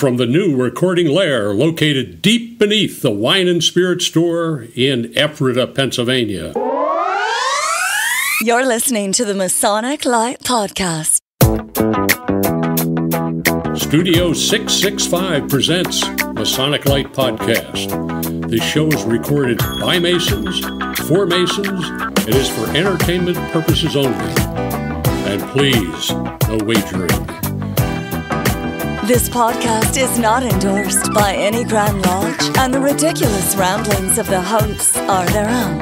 from the new recording lair located deep beneath the Wine and Spirit store in Ephrata, Pennsylvania. You're listening to the Masonic Lite Podcast. Studio 665 presents Masonic Lite Podcast. This show is recorded by Masons, for Masons. It is for entertainment purposes only. And please, no wagering. This podcast is not endorsed by any Grand Lodge, and the ridiculous ramblings of the hosts are their own.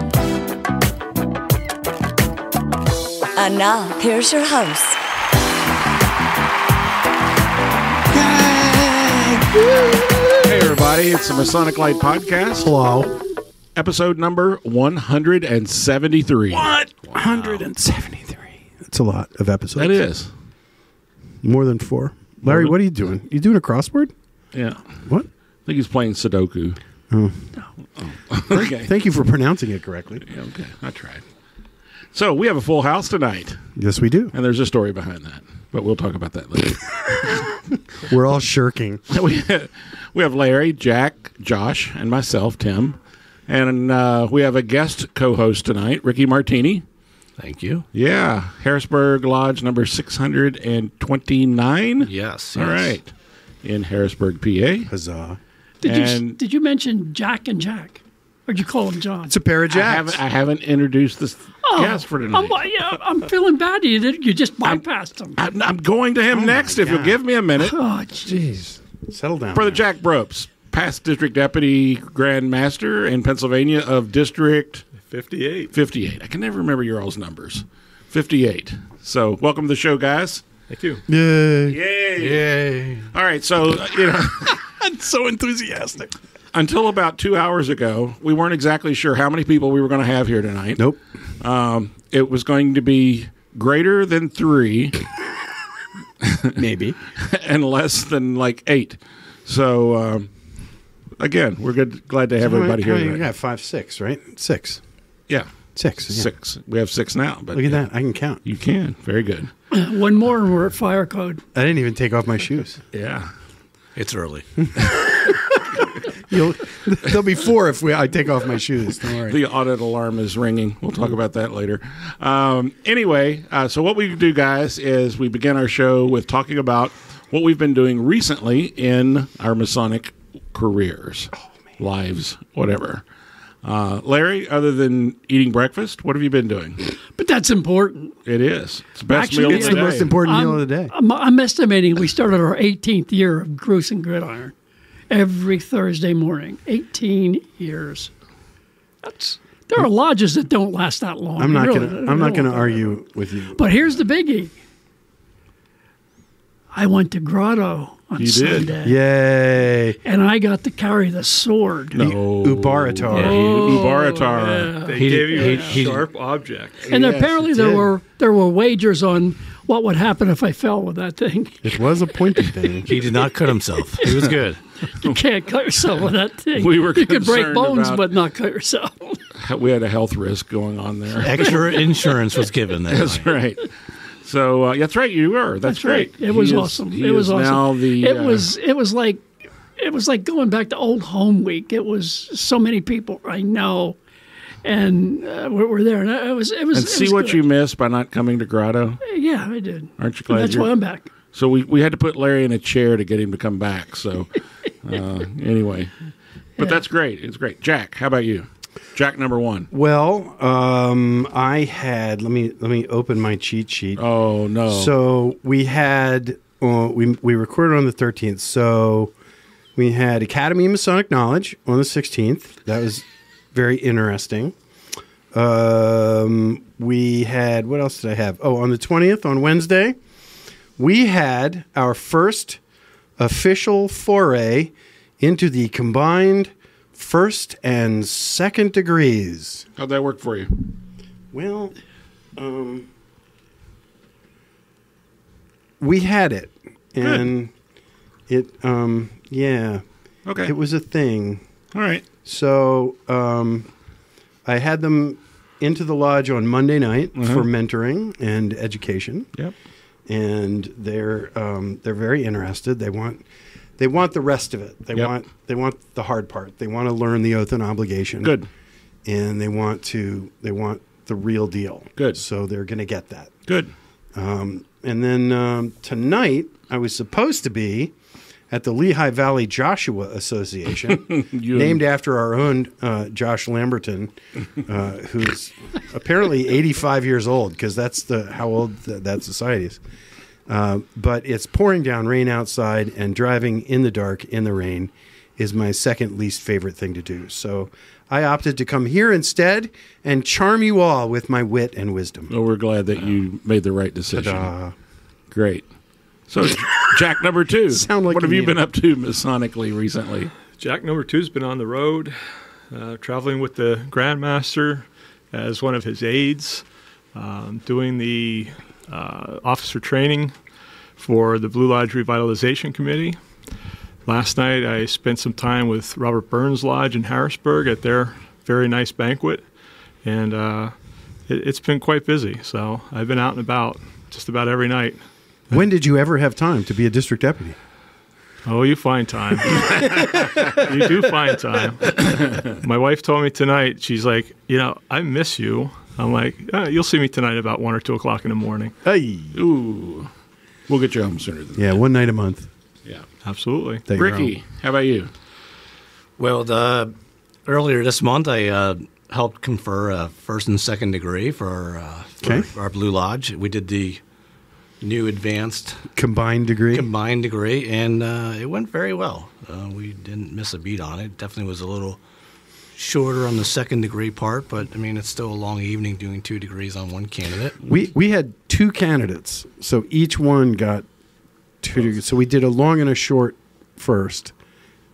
And now, here's your host. Hey, everybody, it's the Masonic Lite Podcast. Hello. Episode number 173. What? 173. That's a lot of episodes. That is. More than four. Larry, what are you doing? You doing a crossword? Yeah. What? I think he's playing Sudoku. Oh. Okay. Thank you for pronouncing it correctly. Yeah, okay. I tried. So, we have a full house tonight, Yes, we do. and there's a story behind that, but we'll talk about that later. We're all shirking. we, we have Larry, Jack, Josh, and myself, Tim. And uh, we have a guest co host tonight, Ricky Martini. Thank you. Yeah. Harrisburg Lodge number 629. Yes. All right. In Harrisburg, PA. Huzzah. Did you did you mention Jack and Jack, or did you call him John? It's a pair of I jacks. haven't, I haven't introduced this oh, guest for tonight. I'm, yeah, I'm feeling bad. You you just bypassed him. I'm, I'm going to him oh next if you'll give me a minute. Oh, jeez. Settle down. Brother there. Jack Brobst, past district deputy grand master in Pennsylvania of District 58. 58. I can never remember your all's numbers. 58. So, welcome to the show, guys. Thank you. Yay. Yay. Yay. All right. So, you know. I'm so enthusiastic. until about two hours ago, we weren't exactly sure how many people we were going to have here tonight. Nope. Um, it was going to be greater than three Maybe. and less than like eight. So, um, again, we're good, glad to have everybody here. You tonight. got five, six, right? Six. Yeah, Six. yeah. six. We have six now, but Look at that. I can count. You can. Very good. One more and we're at fire code. I didn't even take off my shoes. Yeah. It's early. You'll, there'll be four if we, I take off my shoes. Don't worry. The audit alarm is ringing. We'll talk about that later. Um, anyway, uh, so what we do, guys, is we begin our show with talking about what we've been doing recently in our Masonic careers, lives, whatever. Uh, Larry, other than eating breakfast, what have you been doing? But that's important. It is. It's the best Actually, meal It's the the most important I'm, meal of the day. I'm, I'm estimating we started our 18th year of Goose and Gridiron every Thursday morning. 18 years. That's there are lodges that don't last that long. I'm not Really, gonna. I'm don't. gonna argue with you. But here's the biggie. I went to Grotto on You did? Sunday, Yay! and I got to carry the sword. No. Ubaratar. Oh, Ubaratar. They He- gave you he- a he- sharp object. And Yes, apparently there did. were there were wagers on what would happen if I fell with that thing. It was a pointy thing. He did not cut himself. He was good. You can't cut yourself with that thing. We were you could break bones, about- but not cut yourself. We had a health risk going on there. Extra insurance was given that That's night. right. So uh, that's right. You were. That's, That's right. great. It was He awesome. It was awesome. Now the it uh, was it was like it was like going back to old home week. It was so many people I know, and uh, we were there, and it was it was. and it see was what good. you missed by not coming to Grotto. Yeah, I did. Aren't you glad? That's why I'm back. So we, we had to put Larry in a chair to get him to come back. So uh, anyway, but that's great. It's great. Jack, how about you? Jack number one. Well, um, I had. Let me let me open my cheat sheet. Oh no. So we had. Uh, we we recorded on the thirteenth. So we had Academy of Masonic Knowledge on the sixteenth. That was very interesting. Um, we had what else did I have? Oh, on the twentieth, on Wednesday, we had our first official foray into the combined first and second degrees. how'd that work for you? Well, um, we had it, and it, um, yeah, Okay. it was a thing. All right. So um, I had them into the lodge on Monday night for mentoring and education, Yep. and they're um, they're very interested. They want they want the rest of it. They Yep. want they want the hard part. They want to learn the oath and obligation. Good. and they want to they want the real deal. Good. So they're going to get that. Good. And then um, tonight, I was supposed to be at the Lehigh Valley Joshua Association, named after our own uh, Josh Lamberton, uh, who's apparently 85 years old, because that's the how old th- that society is. Uh, but it's pouring down rain outside, and driving in the dark in the rain is my second least favorite thing to do. So I opted to come here instead and charm you all with my wit and wisdom. Well, we're glad that you made the right decision. Ta-da. Great. So, Jack number two. Sound like what have you you need been up to Masonically recently? Jack number two's been on the road, uh, traveling with the Grandmaster as one of his aides, um, doing the uh, officer training for the Blue Lodge Revitalization Committee. Last night, I spent some time with Robert Burns Lodge in Harrisburg at their very nice banquet, and uh, it, it's been quite busy. So I've been out and about just about every night. When did you ever have time to be a district deputy? Oh, you find time. you do find time. My wife told me tonight, she's like, you know, I miss you. I'm like, "Uh, you'll see me tonight about one or two o'clock in the morning. Hey. Ooh. We'll get you home sooner than that. Yeah, one night a month. Yeah. Absolutely. that you're Ricky, how about you? Well, the, earlier this month, I uh, helped confer a first and second degree for our, uh, for our Blue Lodge. We did the new advanced Combined degree. combined degree, and uh, it went very well. Uh, we didn't miss a beat on it. Definitely was a little shorter on the second degree part, but I mean, it's still a long evening doing two degrees on one candidate. we we had two candidates, so each one got two degrees. So we did a long and a short first,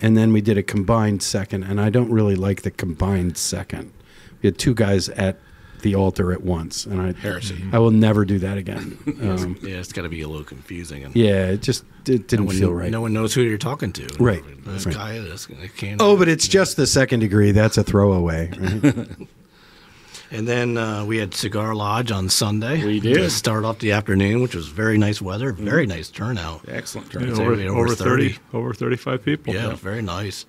and then we did a combined second. And I don't really like the combined second. We had two guys at the altar at once, and I Heresy. I will never do that again. Um, Yeah, it's got to be a little confusing. And yeah, it just it didn't no one, feel right. No one knows who you're talking to. Right, This right. guy, this candidate. oh, but it's just the second degree. That's a throwaway. right? And then uh, we had Cigar Lodge on Sunday. We did. To start off the afternoon, which was very nice weather, very nice turnout. Excellent Yeah, turn. I'd say over, over, over 30, 30. over 35 people. Yeah, it was very nice.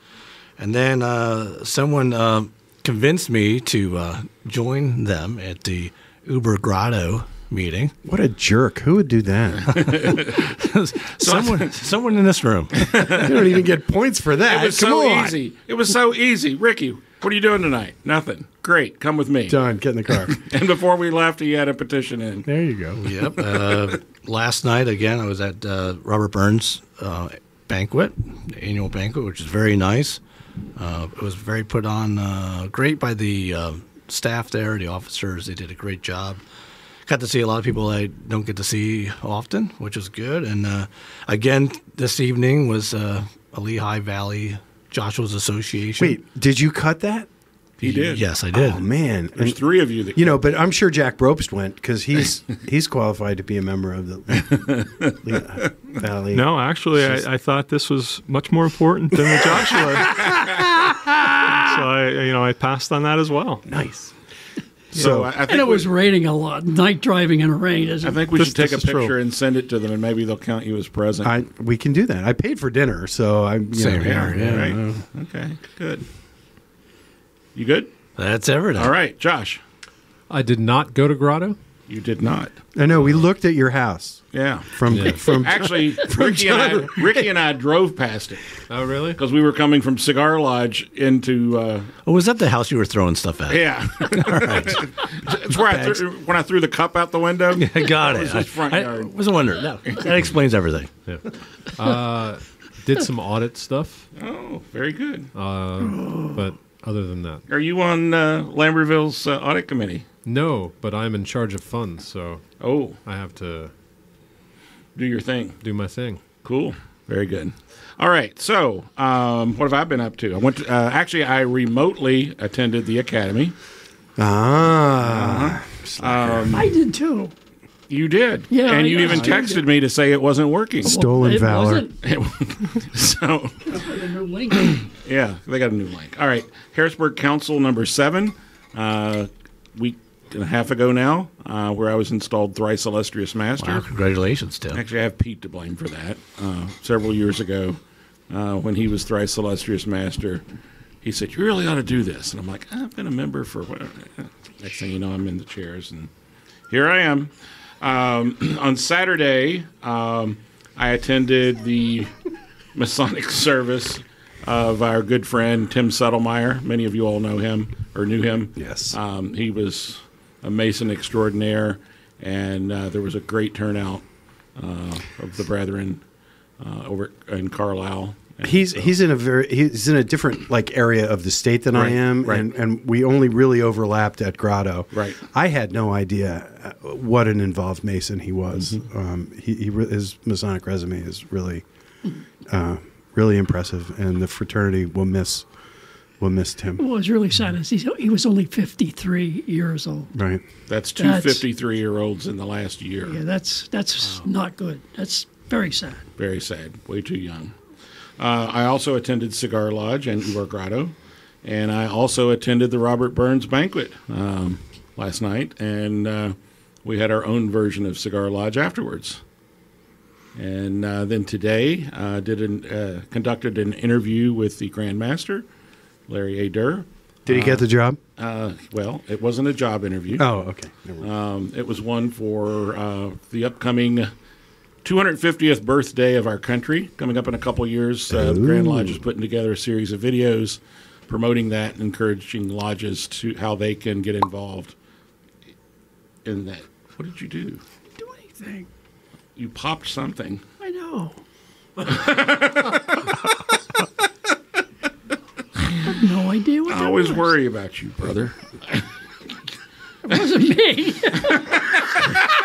And then uh, someone uh, convinced me to uh, join them at the Uber Grotto meeting. what a jerk! Who would do that? someone, someone in this room. you don't even get points for that. It was Come so on. easy. It was so easy. Ricky, what are you doing tonight? Nothing. Great. Come with me. Done. Get in the car. And before we left, he had a petition in. there you go. Yep. Uh, last night, again, I was at uh, Robert Burns' uh, banquet, annual banquet, which is very nice. Uh, it was very put on, uh, great by the uh, staff there, the officers. They did a great job. Got to see a lot of people I don't get to see often, which was good. And uh, again, this evening was uh, a Lehigh Valley Joshua's Association. Wait, did you cut that? He did. Yes, I did. Oh man, There's And- three of you that You know, but I'm sure Jack Brobst went because he's he's qualified to be a member of the Lehigh Valley. No, actually, I, I thought this was much more important than the Joshua. so I, you know, I passed on that as well. nice. So I, I think And it we- was raining a lot. Night driving in the rain is I think we This- should take a this is true. picture and send it to them, and maybe they'll count you as present. I we can do that. I paid for dinner, so I'm you Same know, here, yeah. Right. Okay. Good. You good? That's everything. All right, Josh. I did not go to Grotto. You did not. I know we looked at your house Yeah. from from Actually, Ricky and I, Ricky and I drove past it Oh, really? because we were coming from Cigar Lodge into. Uh, Oh, was that the house you were throwing stuff at? yeah. All right. it's where I threw, when I threw the cup out the window. I got it. was his front I, yard. I was wondering. No, that explains everything. Yeah. Uh, did some audit stuff, Oh, very good. uh, but other than that, Are you on uh, Lambertville's uh, audit committee? no. But I'm in charge of funds, so Oh, I have to do your thing. do my thing. Cool. Very good. All right. So, um, what have I been up to? I went. To, uh, actually, I remotely attended the academy. ah. I did too. You did. Yeah, And you even I texted me to say it wasn't working. Stolen it valor. wasn't so, a new link. yeah, they got a new link. All right. Harrisburg Council number seven. Uh, week and a half ago now, uh, where I was installed thrice illustrious master. Wow, congratulations, Tim. Actually, I have Pete to blame for that. Uh, several years ago, uh, when he was thrice illustrious master. He said, "You really ought to do this," and I'm like, "I've been a member for." What? Next thing you know, I'm in the chairs, and here I am. Um, on Saturday, um, I attended the Masonic service of our good friend Tim Settlemeyer. Many of you all know him or knew him. Yes. Um, he was a Mason extraordinaire, and uh, there was a great turnout uh, of the brethren uh, over in Carlisle. And He's so- he's in a very he's in a different like area of the state than I am, right. and and we only really overlapped at Grotto. Right. I had no idea uh, what an involved Mason he was. Mm-hmm. Um, he, he re- his Masonic resume is really uh, really impressive, and the fraternity will miss will miss Tim. What was really sad is he, he was only 53 years old. Right. that's two That's- 53 year olds in the last year. Yeah, that's that's not good. That's very sad. Very sad. Way too young. Uh, I also attended Cigar Lodge and Ybor Grotto, and I also attended the Robert Burns banquet um, last night, and uh, we had our own version of Cigar Lodge afterwards. And uh, then today, uh, did an, uh, conducted an interview with the Grand Master, Larry A. Derr. Did he get the job? Uh, well, it wasn't a job interview. Oh, okay. Um, it was one for uh, the upcoming 250th birthday of our country, coming up in a couple years. Uh, the Grand Lodge is putting together a series of videos promoting that and encouraging lodges to how they can get involved in that. What did you do? Do anything. You popped something. I know. I have no idea what I that always was. worry about you, brother. It wasn't me.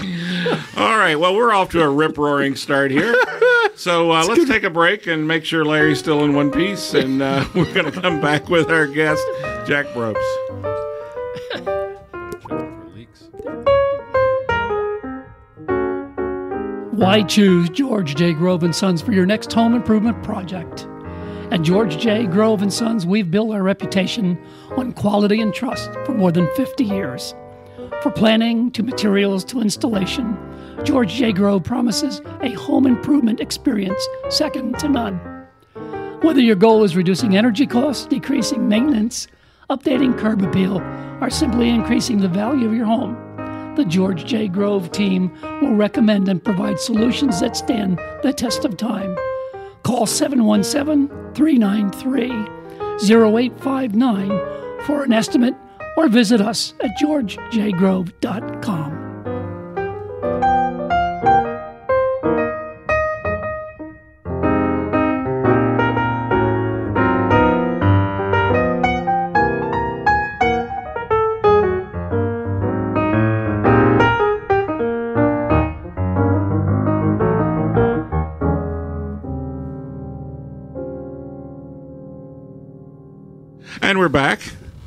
All right. Well, we're off to a rip roaring start here. So uh, let's take a break and make sure Larry's still in one piece. And uh, we're going to come back with our guest, Jack Brobst. Why choose George J. Grove and Sons for your next home improvement project? At George J. Grove and Sons, we've built our reputation on quality and trust for more than 50 years. For planning to materials to installation, George J. Grove promises a home improvement experience second to none. Whether your goal is reducing energy costs, decreasing maintenance, updating curb appeal, or simply increasing the value of your home, the George J. Grove team will recommend and provide solutions that stand the test of time. Call 717 393 0859 for an estimate or visit us at georgejgrove.com. And we're back.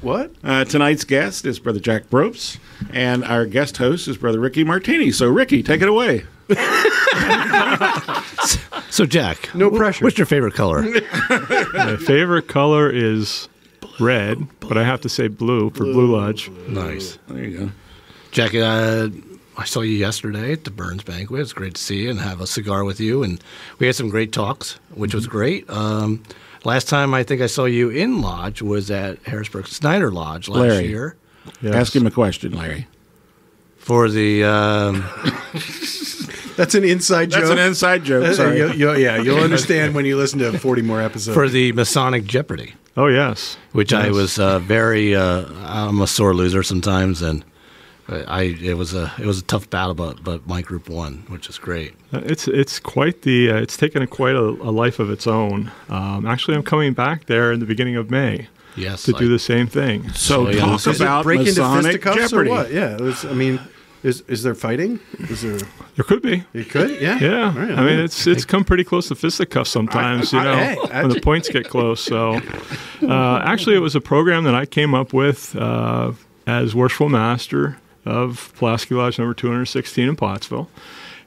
What? Uh, tonight's guest is Brother Jack Brobst, and our guest host is Brother Ricky Martini. So, Ricky, take it away. So, Jack, No pressure. What's your favorite color? My favorite color is red, but I have to say blue for Blue Lodge. nice. There you go. Jack, uh, I saw you yesterday at the Burns banquet. It's great to see you and have a cigar with you. And we had some great talks, which was great. Um, last time I think I saw you in Lodge was at Harrisburg Snyder Lodge last Larry. year Yes. Ask him a question, Larry. for the. Um, That's an inside That's joke. That's an inside joke. Sorry. you'll- you'll- yeah, you'll understand when you listen to 40 more episodes. for the Masonic Jeopardy, Oh yes, which I was uh, very. Uh, I'm a sore loser sometimes, and I it was a it was a tough battle, but but my group won, which is great. Uh, It's it's quite the uh, it's taken a, quite a, a life of its own. Um, actually, I'm coming back there in the beginning of May Yes, to I- do the same thing. So, So, yeah. talk Does about break into Masonic fisticuffs Jeopardy. or what? Yeah, it was, I mean, is is there fighting? Is there? There could be. It could, yeah, Yeah, All right, I mean it's it's come pretty close to fisticuffs sometimes, I- you know, hey, I- when the points get close. So, uh, actually, it was a program that I came up with uh, as worshipful master of Pulaski Lodge number 216 in Pottsville,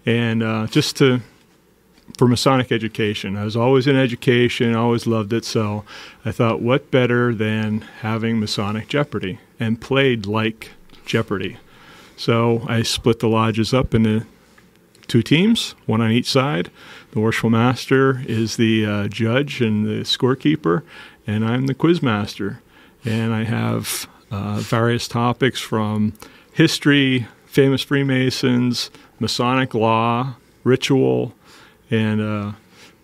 and uh, just to for Masonic education. I was always in education, always loved it. So, I thought, what better than having Masonic Jeopardy and played like Jeopardy. So I split the lodges up into two teams, one on each side. The worshipful master is the uh, judge and the scorekeeper, and I'm the quiz master. And I have uh, various topics from history, famous Freemasons, Masonic law, ritual, and uh,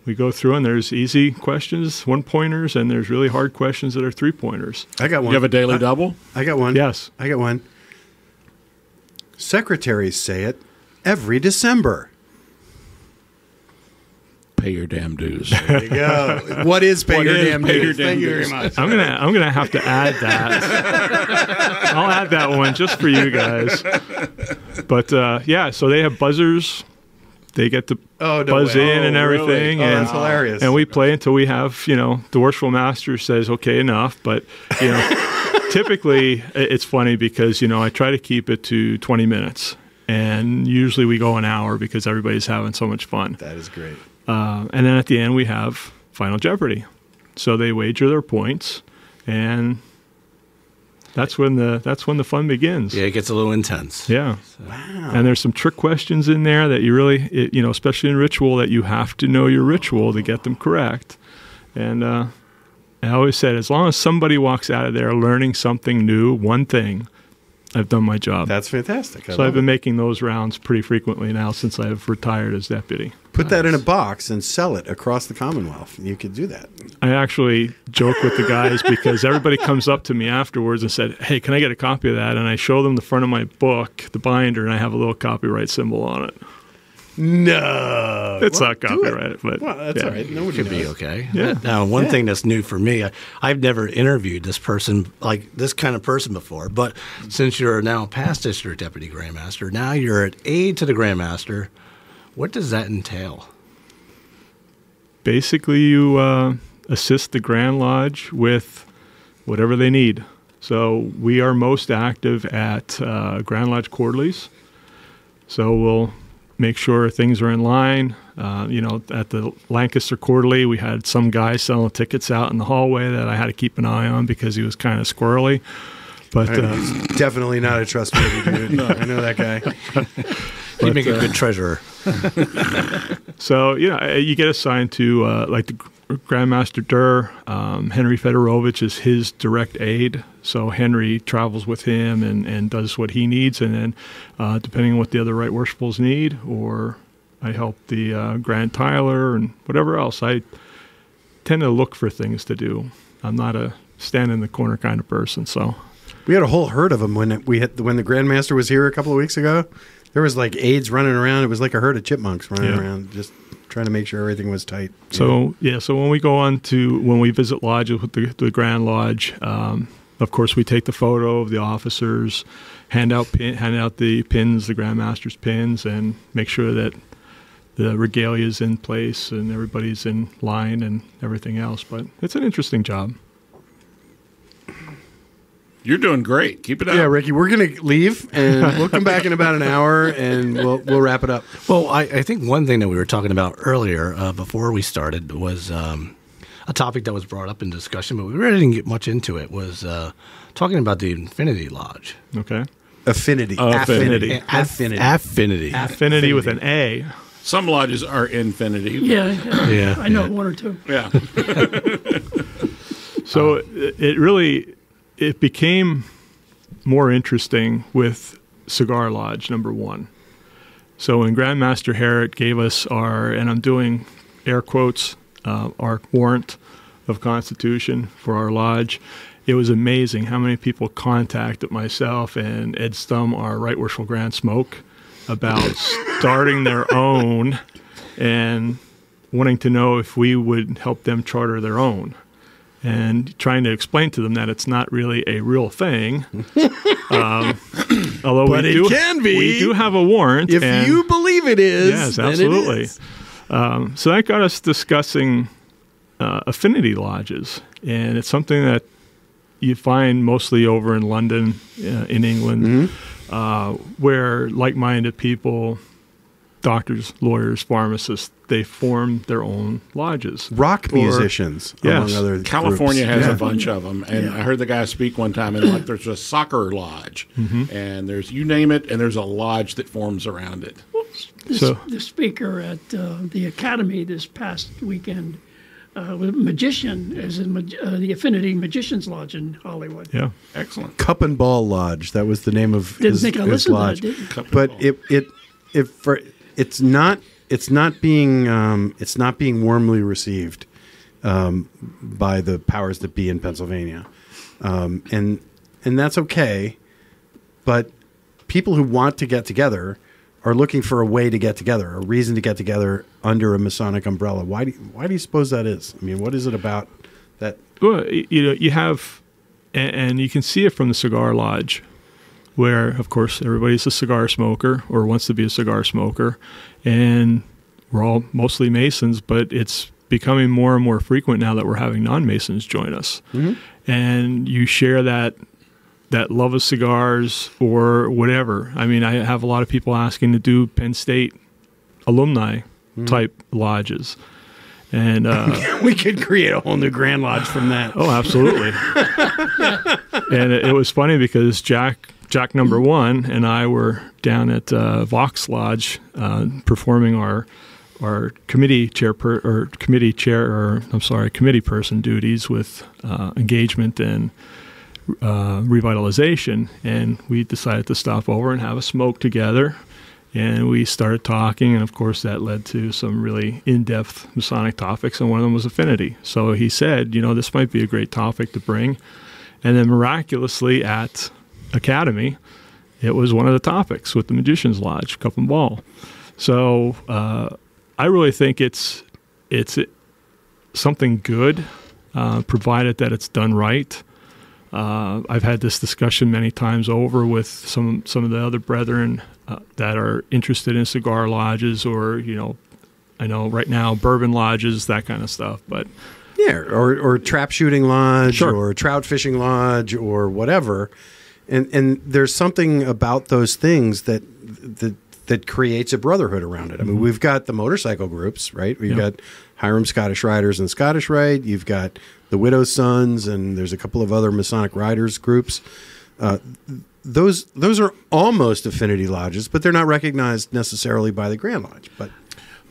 we go through and there's easy questions, one pointers, and there's really hard questions that are three pointers. I got one. You have a daily I, double? I got one. Yes. I got one. Secretaries say it every December. Pay your damn dues. There you go. what is pay What your is damn pay your dues? damn Thank you dues? very much. I'm gonna I'm gonna have to add that. I'll add that one just for you guys. But uh, yeah, so they have buzzers. They get to Oh, no buzz way. in and Oh, everything, really? Oh, and that's hilarious. And we play until we have you know the worshipful master says okay enough. But you know, typically it's funny because you know I try to keep it to 20 minutes, and usually we go an hour because everybody's having so much fun. That is great. Uh, and then at the end, we have Final Jeopardy. So they wager their points, and that's when the that's when the fun begins. Yeah, it gets a little intense. Yeah. wow. And there's some trick questions in there that you really, it, you know, especially in ritual, that you have to know your ritual to get them correct. And uh, I always said, as long as somebody walks out of there learning something new, one thing, I've done my job. That's fantastic. I so I've been it. making those rounds pretty frequently now since I've retired as deputy. Put that in a box and sell it across the Commonwealth. You could do that. I actually joke with the guys because everybody comes up to me afterwards and said, "Hey, can I get a copy of that?" And I show them the front of my book, the binder, and I have a little copyright symbol on it. No, It's Well, not do it. copyrighted, but Well, that's yeah. all right. Nobody Could be okay. Yeah. Now, one Yeah. thing that's new for me, I, I've never interviewed this person, like this kind of person before. But since you're now past district deputy grandmaster, now you're an aide to the grandmaster. What does that entail? Basically, you uh, assist the Grand Lodge with whatever they need. So we are most active at uh, Grand Lodge quarterlies. So we'll make sure things are in line. Uh, you know, at the Lancaster Quarterly, we had some guy selling tickets out in the hallway that I had to keep an eye on because he was kind of squirrely. But uh, He's definitely not a trustworthy dude. I know that guy. You make a good treasurer. So you know, uh, you get assigned to uh, like the Grandmaster Derr. Um, Henry Fedorovich is his direct aide. So Henry travels with him and, and does what he needs, and then uh, depending on what the other right worshipables need, or I help the uh, Grand Tyler and whatever else. I tend to look for things to do. I'm not a stand in the corner kind of person. So We had a whole herd of them when we had when the Grandmaster was here a couple of weeks ago. There was like aides running around. It was like a herd of chipmunks running Yeah. around, just trying to make sure everything was tight. So yeah, so when we go on to when we visit lodges with the, the Grand Lodge, um, of course we take the photo of the officers, hand out pin, hand out the pins, the Grandmaster's pins, and make sure that the regalia is in place and everybody's in line and everything else. But it's an interesting job. You're doing great. Keep it up. yeah, Ricky, we're gonna leave and we'll come back in about an hour and we'll we'll wrap it up. Well, I, I think one thing that we were talking about earlier uh, before we started was um, a topic that was brought up in discussion, but we really didn't get much into it. Was uh, talking about the Infinity Lodge. Okay, Affinity, Affinity. affinity. Affinity. affinity with an A. Some lodges are infinity. Yeah, yeah. yeah. I know one or two. Yeah. So it, it really it became more interesting with Cigar Lodge number one. So when Grandmaster Herrick gave us our, and I'm doing air quotes, uh, our warrant of constitution for our lodge, it was amazing how many people contacted myself and Ed Stum, our Right Worshipful Grand Smoke, about starting their own and wanting to know if we would help them charter their own and trying to explain to them that it's not really a real thing. um, although But we it do, can be. we do have a warrant. If and- you believe it is, yes, absolutely. is. Um, so that got us discussing uh, affinity lodges, and it's something that you find mostly over in London, uh, in England, Mm-hmm. uh, where like-minded people, doctors, lawyers, pharmacists, they form their own lodges. Rock Or- musicians, Yes. among other California groups. has Yeah. a bunch of them, and I heard the guy speak one time, and like there's a soccer lodge, Mm-hmm. and there's you name it, and there's a lodge that forms around it. the, So- the speaker at uh, the Academy this past weekend, uh, was a magician, is in uh, the Affinity Magicians Lodge in Hollywood. Yeah. Excellent. Cup and Ball Lodge. That was the name of Didn't his, think I his listened to that, lodge. did you? Cup and but ball. it it it for it's not it's not being um, it's not being warmly received um, by the powers that be in Pennsylvania, um, and and that's okay. But people who want to get together are looking for a way to get together, a reason to get together under a Masonic umbrella. Why do why do you suppose that is? I mean, what is it about that? Well, you know, you have, and you can see it from the cigar lodge, where, of course, everybody's a cigar smoker or wants to be a cigar smoker, and we're all mostly Masons, but it's becoming more and more frequent now that we're having non-Masons join us, and you share that that love of cigars or whatever. I mean, I have a lot of people asking to do Penn State alumni type lodges, and. Uh, We could create a whole new Grand Lodge from that. Oh, absolutely. and it, it was funny because Jack Jack number one and I were down at uh, Vox Lodge uh, performing our our committee chair per, or committee chair or I'm sorry committee person duties with uh, engagement and uh, revitalization, and we decided to stop over and have a smoke together. And we started talking, and of course, that led to some really in depth Masonic topics, and one of them was affinity. So he said, you know, this might be a great topic to bring. And then miraculously at Academy, it was one of the topics with the Magician's Lodge, Cup and Ball. So uh, I really think it's it's something good, uh, provided that it's done right. Uh, I've had this discussion many times over with some some of the other brethren uh, that are interested in cigar lodges, or you know, I know right now bourbon lodges, that kind of stuff. But Yeah, or or trap shooting lodge, Sure. or trout fishing lodge, or whatever. And and there's something about those things that that that creates a brotherhood around it. I mean, we've got the motorcycle groups, right? We've Mm-hmm. Got Hiram Scottish Riders and Scottish Rite. You've got the Widow's Sons, and there's a couple of other Masonic Riders groups. Uh, those those are almost affinity lodges, but they're not recognized necessarily by the Grand Lodge. But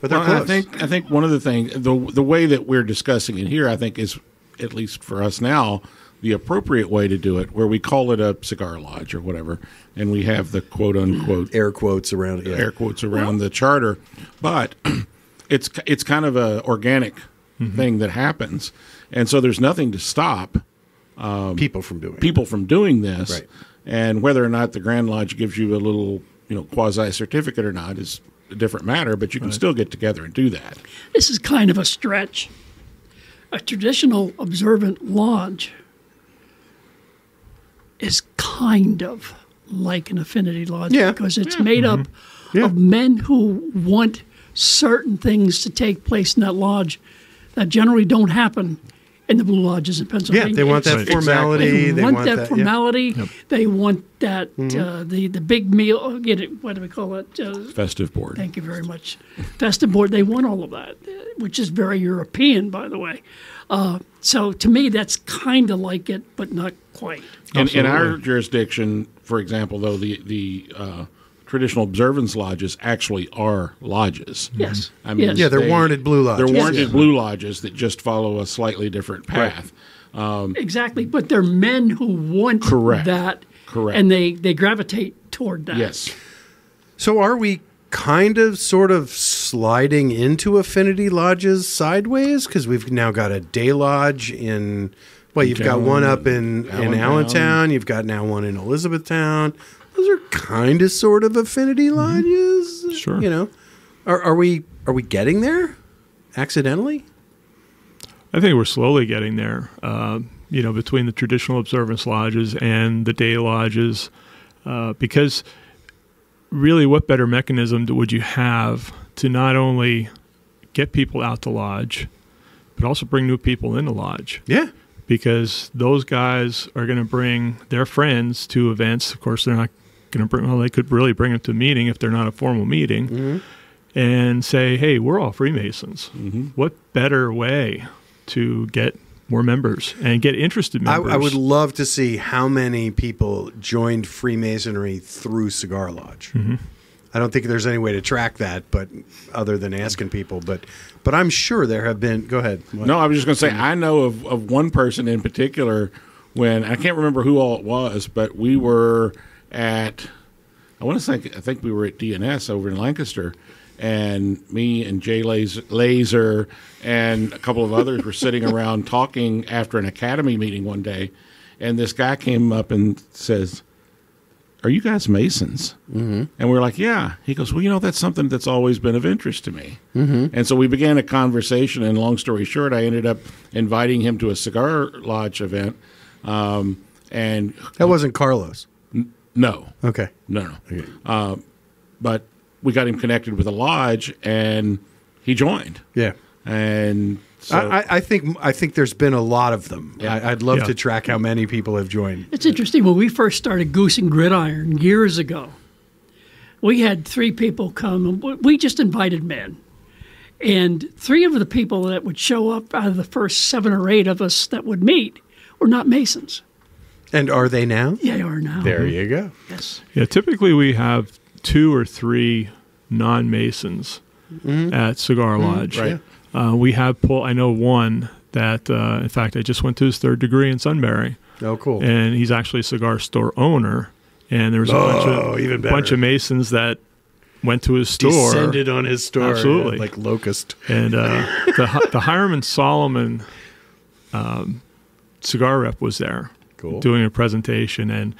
but they're Well, close. I think I think one of the things the the way that we're discussing it here, I think is at least for us now the appropriate way to do it, where we call it a cigar lodge or whatever, and we have the quote unquote air quotes around it. yeah. air quotes around the charter, but it's it's kind of a organic mm-hmm. thing that happens, and so there's nothing to stop um, people from doing it. people from doing this. Right. And whether or not the Grand Lodge gives you a little, you know, quasi certificate or not is a different matter. But you can still get together and do that. This is kind of a stretch. A traditional observant lodge is kind of like an affinity lodge Yeah. because it's made up Yeah. of men who want certain things to take place in that lodge that generally don't happen in the blue lodges in Pennsylvania. Yeah, they want that Right. formality. They, They want, want that, that, yeah. formality. They want that uh, the the big meal. oh, Get it? What do we call it? Uh, Festive board. Thank you very much. Festive board, they want all of that, uh, which is very European, by the way. Uh, so to me, that's kind of like it, but not quite. In, in our jurisdiction, for example, though the the uh, traditional observance lodges actually are lodges. Yes. I mean, yes. Yeah, they're warranted blue lodges. They're warranted Yes. blue lodges that just follow a slightly different path. exactly. But they're men who want Correct. that, Correct. and they they gravitate toward that. Yes. So are we kind of sort of sliding into affinity lodges sideways because we've now got a day lodge in well you've got one up in in Allentown. Allentown, you've got now one in Elizabethtown. Those are kind of sort of affinity lodges. Sure. You know. Are are we are we getting there accidentally? I think we're slowly getting there. Uh, you know, between the traditional observance lodges and the day lodges, uh, because really, what better mechanism would you have to not only get people out to lodge, but also bring new people in the lodge? Yeah. Because those guys are going to bring their friends to events. Of course, they're not going to bring. Well, they could really bring them to a meeting if they're not a formal meeting, mm-hmm. and say, "Hey, we're all Freemasons. Mm-hmm. What better way to get more members and get interested members?" I would love to see how many people joined Freemasonry through Cigar Lodge. Mm-hmm. I don't think there's any way to track that, but other than asking people, but but I'm sure there have been. Go ahead. What? No, I was just going to say I know of, of one person in particular when I can't remember who all it was, but we were at I want to think I think we were at DNS over in Lancaster, and me and Jay Laser and a couple of others were sitting around talking after an academy meeting one day, and this guy came up and says. Are you guys Masons? Mm-hmm. And we are like, yeah. He goes, well, you know, that's something that's always been of interest to me. Mm-hmm. And so we began a conversation. And long story short, I ended up inviting him to a cigar lodge event. Um, and That wasn't Carlos. no, Okay. no, no. Uh, but we got him connected with a lodge, and he joined. Yeah. And so, I, I- I think I think there's been a lot of them. Yeah. I, I'd love Yeah. to track how many people have joined. It's interesting. When we first started Goose and Gridiron years ago, we had three people come. We just invited men. And three of the people that would show up out of the first seven or eight of us that would meet were not Masons. And are they now? Yeah, they are now. There you go. Yes. Yeah, typically we have two or three non Masons mm-hmm. at Cigar mm-hmm. Lodge. Right. Uh, we have pull. I know one that, uh, in fact, I just went to his third degree in Sunbury, Oh, cool. and he's actually a cigar store owner. And there was a Oh, bunch of even bunch of Masons that went to his store. Descended on his store. Absolutely. Like locust. and uh, the the Hiram and Solomon um, cigar rep was there, Cool. doing a presentation, and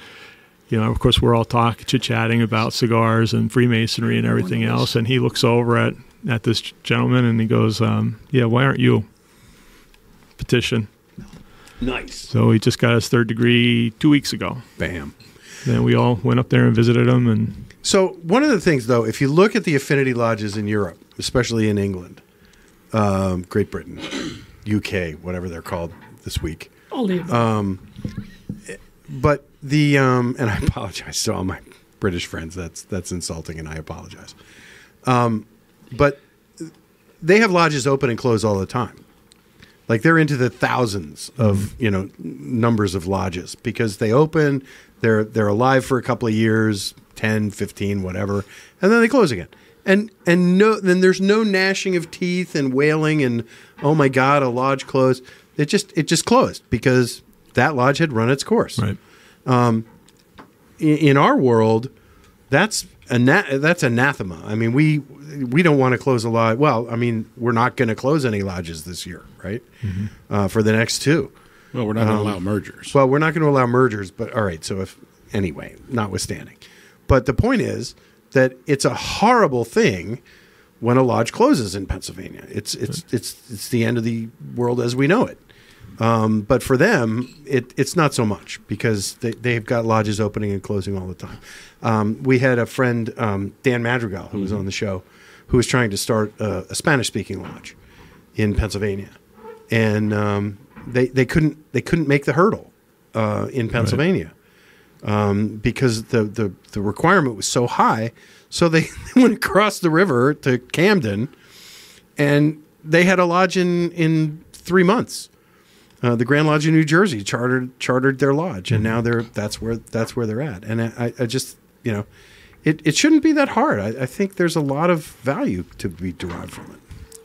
you know, of course, we're all talking, chit chatting about cigars and Freemasonry and everything else, and he looks over at at this gentleman and he goes, um, "Yeah, why aren't you?" Petition. Nice. So he just got his third degree two weeks ago. Bam. Then we all went up there and visited him, and So one of the things, though, if you look at the affinity lodges in Europe, especially in England, um, Great Britain, UK, whatever they're called this week, All the Uh, but the um, and I apologize to all my British friends. That's that's insulting, and I apologize. Um, but they have lodges open and close all the time. Like they're into the thousands of mm-hmm. you know numbers of lodges because they open, they're they're alive for a couple of years, 10, 15, whatever, and then they close again. And and no then there's no gnashing of teeth and wailing and oh my god, a lodge closed. It just it just closed because that lodge had run its course right. Um, in, in our world, that's ana- that's anathema. I mean, we we don't want to close a lodge. Well, I mean, we're not going to close any lodges this year, right? Uh, for the next two. well, we're not going to allow mergers. Well, we're not going to allow mergers, but all right. So if anyway, notwithstanding, but the point is that it's a horrible thing when a lodge closes in Pennsylvania. It's it's it's it's the end of the world as we know it. Um, but for them, it, it's not so much because they, they've got lodges opening and closing all the time. Um, we had a friend, um, Dan Madrigal, who was on the show, who was trying to start a, a Spanish speaking lodge in Pennsylvania, and um, they they couldn't they couldn't make the hurdle uh, in Pennsylvania um, because the, the the requirement was so high. So they went across the river to Camden, and they had a lodge in in three months. Uh, the Grand Lodge in New Jersey chartered chartered their lodge, and now they're that's where that's where they're at. And I, I just you know, it, it shouldn't be that hard. I, I think there's a lot of value to be derived from it.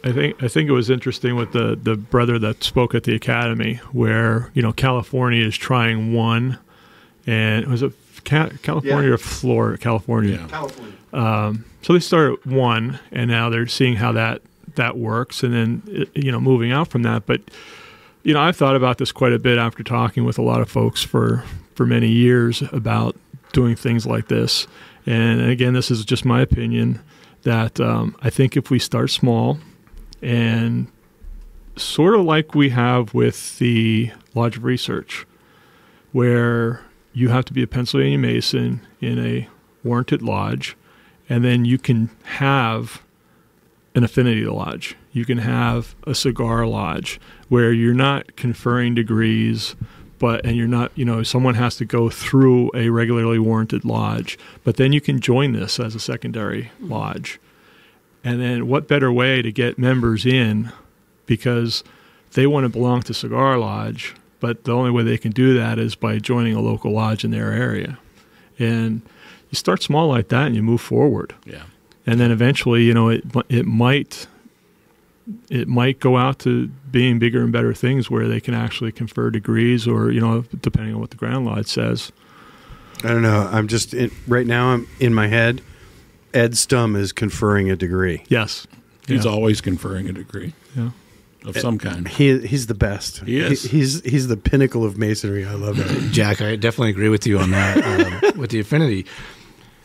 I think I think it was interesting with the the brother that spoke at the academy, where you know California is trying one, and it was a Ca- California Yeah. or Florida, California. Yeah. California. So they started at one, and now they're seeing how that that works, and then you know moving out from that. But you know, I've thought about this quite a bit after talking with a lot of folks for for many years about doing things like this. And again, this is just my opinion that um, I think if we start small and sort of like we have with the Lodge of Research, where you have to be a Pennsylvania Mason in a warranted lodge, and then you can have an affinity lodge. You can have a cigar lodge where you're not conferring degrees, but and you're not, you know, someone has to go through a regularly warranted lodge, but then you can join this as a secondary mm-hmm. lodge. And then what better way to get members in because they want to belong to Cigar Lodge, but the only way they can do that is by joining a local lodge in their area. And you start small like that and you move forward Yeah. and then eventually, you know, it it might it might go out to being bigger and better things where they can actually confer degrees, or you know, depending on what the Grand Lodge says. I don't know. I'm just in, right now. I'm in my head. Ed Stum is conferring a degree. Yes, He's Yeah. always conferring a degree yeah. of some kind. He he's the best. He is. he's he's the pinnacle of masonry. I love it. Jack, I definitely agree with you on that. Um, with the affinity,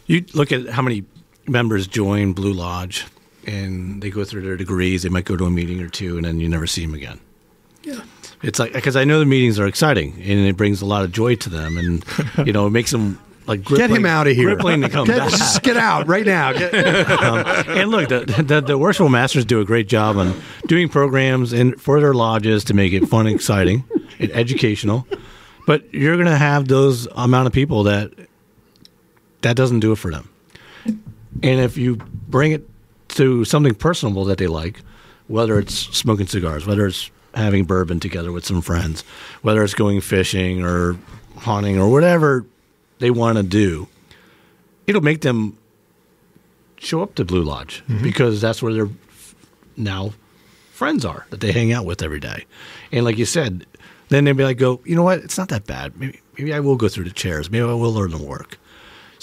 you look at how many members join Blue Lodge, and they go through their degrees. They might go to a meeting or two, and then you never see them again. Yeah, it's like because I know the meetings are exciting, and it brings a lot of joy to them, and you know it makes them like Get him out of here. gripping to come Get, back. just get out right now. Um, and look, the, the, the worshipful masters do a great job on doing programs in for their lodges to make it fun, and exciting, and educational. But you're going to have those amount of people that that doesn't do it for them. And if you bring it to something personable that they like, whether it's smoking cigars, whether it's having bourbon together with some friends, whether it's going fishing or hunting or whatever they want to do, it'll make them show up to Blue Lodge mm-hmm. because that's where their now friends are that they hang out with every day. And like you said, then they'd be like, go, you know what? It's not that bad. Maybe, maybe I will go through the chairs. Maybe I will learn to work.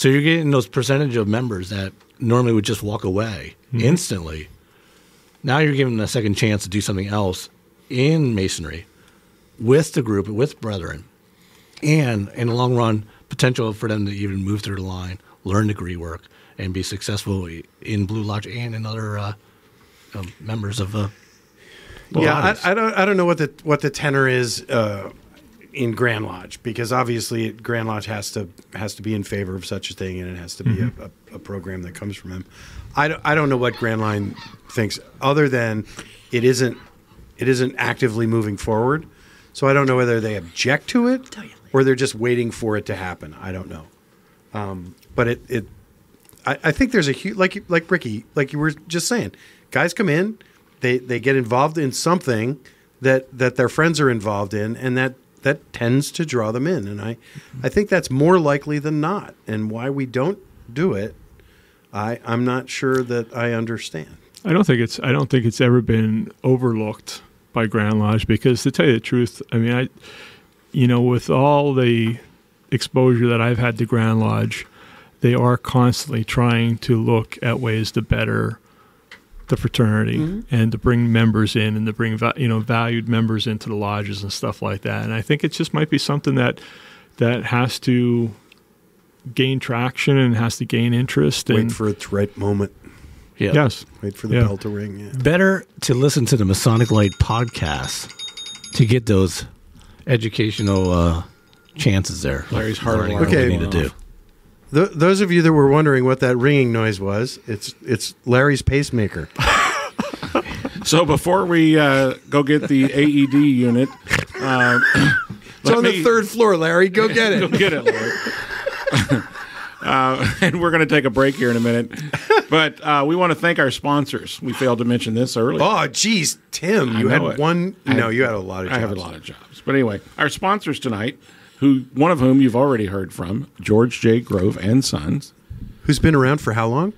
So you're getting those percentage of members that normally would just walk away instantly. Now you're giving them a second chance to do something else in masonry with the group, with brethren, and in the long run, potential for them to even move through the line, learn degree work, and be successful in Blue Lodge and in other uh, um, members of. Uh, yeah. I, I don't I don't know what the what the tenor is uh, in Grand Lodge because obviously Grand Lodge has to has to be in favor of such a thing and it has to be a, a, a program that comes from him. I don't, I don't know what Grand Line thinks other than it isn't it isn't actively moving forward. So I don't know whether they object to it or they're just waiting for it to happen. I don't know. Um, but it, it I, I think there's a huge like like Ricky, like you were just saying, guys come in, they they get involved in something that that their friends are involved in, and that that tends to draw them in. And I I think that's more likely than not. And why we don't do it, I I'm not sure that I understand. I don't think it's I don't think it's ever been overlooked by Grand Lodge because to tell you the truth, I mean I you know with all the exposure that I've had to Grand Lodge, they are constantly trying to look at ways to better the fraternity and to bring members in and to bring you know valued members into the lodges and stuff like that. And I think it just might be something that that has to gain traction and has to gain interest Wait and for its right moment. yeah. yes. Wait for the Yeah. bell to ring. Yeah. Better to listen to the Masonic Lite podcast to get those educational uh, chances there. Larry's hard Learning alarm what we need to do. Th- those of you that were wondering what that ringing noise was, it's it's Larry's pacemaker. So before we uh, go get the AED unit, um, It's on the third floor, Larry. Go get it. Go get it, Larry. uh, and we're going to take a break here in a minute. But uh, we want to thank our sponsors. We failed to mention this earlier. Oh, geez, Tim, you had it. one. I no, have- you had a lot of. I have a lot of jobs. But anyway, our sponsors tonight, who one of whom you've already heard from, George J. Grove and Sons, Who's been around for how long?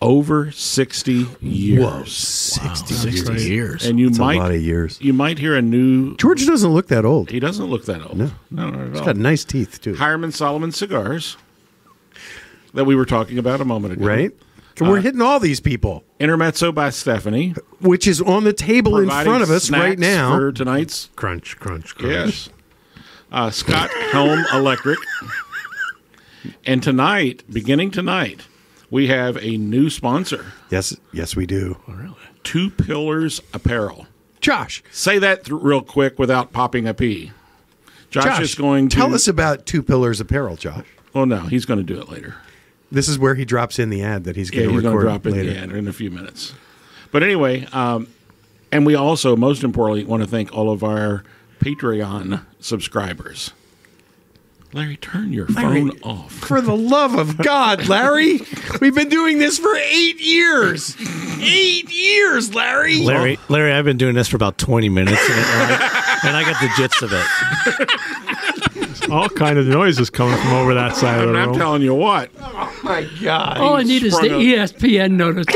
over 60 years. sixty 60 years. And you That's might a lot of years. you might hear a new George doesn't look that old. He doesn't look that old. No. no, not at He's all. got nice teeth too, Hiram & Solomon cigars that we were talking about a moment ago. right? And we're uh, hitting all these people, Intermezzo by Stephanie. which is on the table in front of us right now. for tonight's crunch, crunch, crunch. yes. Uh, Scott Helm Electric. And tonight, beginning tonight, we have a new sponsor, Yes, yes, we do. Really, Two Pillars Apparel. Josh, Say that th- real quick without popping a P. Josh, Josh, is going to tell us about Two Pillars Apparel, Josh. Oh no, he's going to do it later. This is where he drops in the ad that he's going he's to going record drop in later. the ad in a few minutes. But anyway, um, and we also, most importantly, want to thank all of our Patreon subscribers. Larry, turn your Larry. phone off. For the love of God, Larry, we've been doing this for eight years. Eight years, Larry. Larry, Larry, I've been doing this for about 20 minutes, and, I, and I got the gist of it. all kind of noises coming from over that side of And the I'm room. telling you what. Oh, my God. All I need is the up. ESPN notice.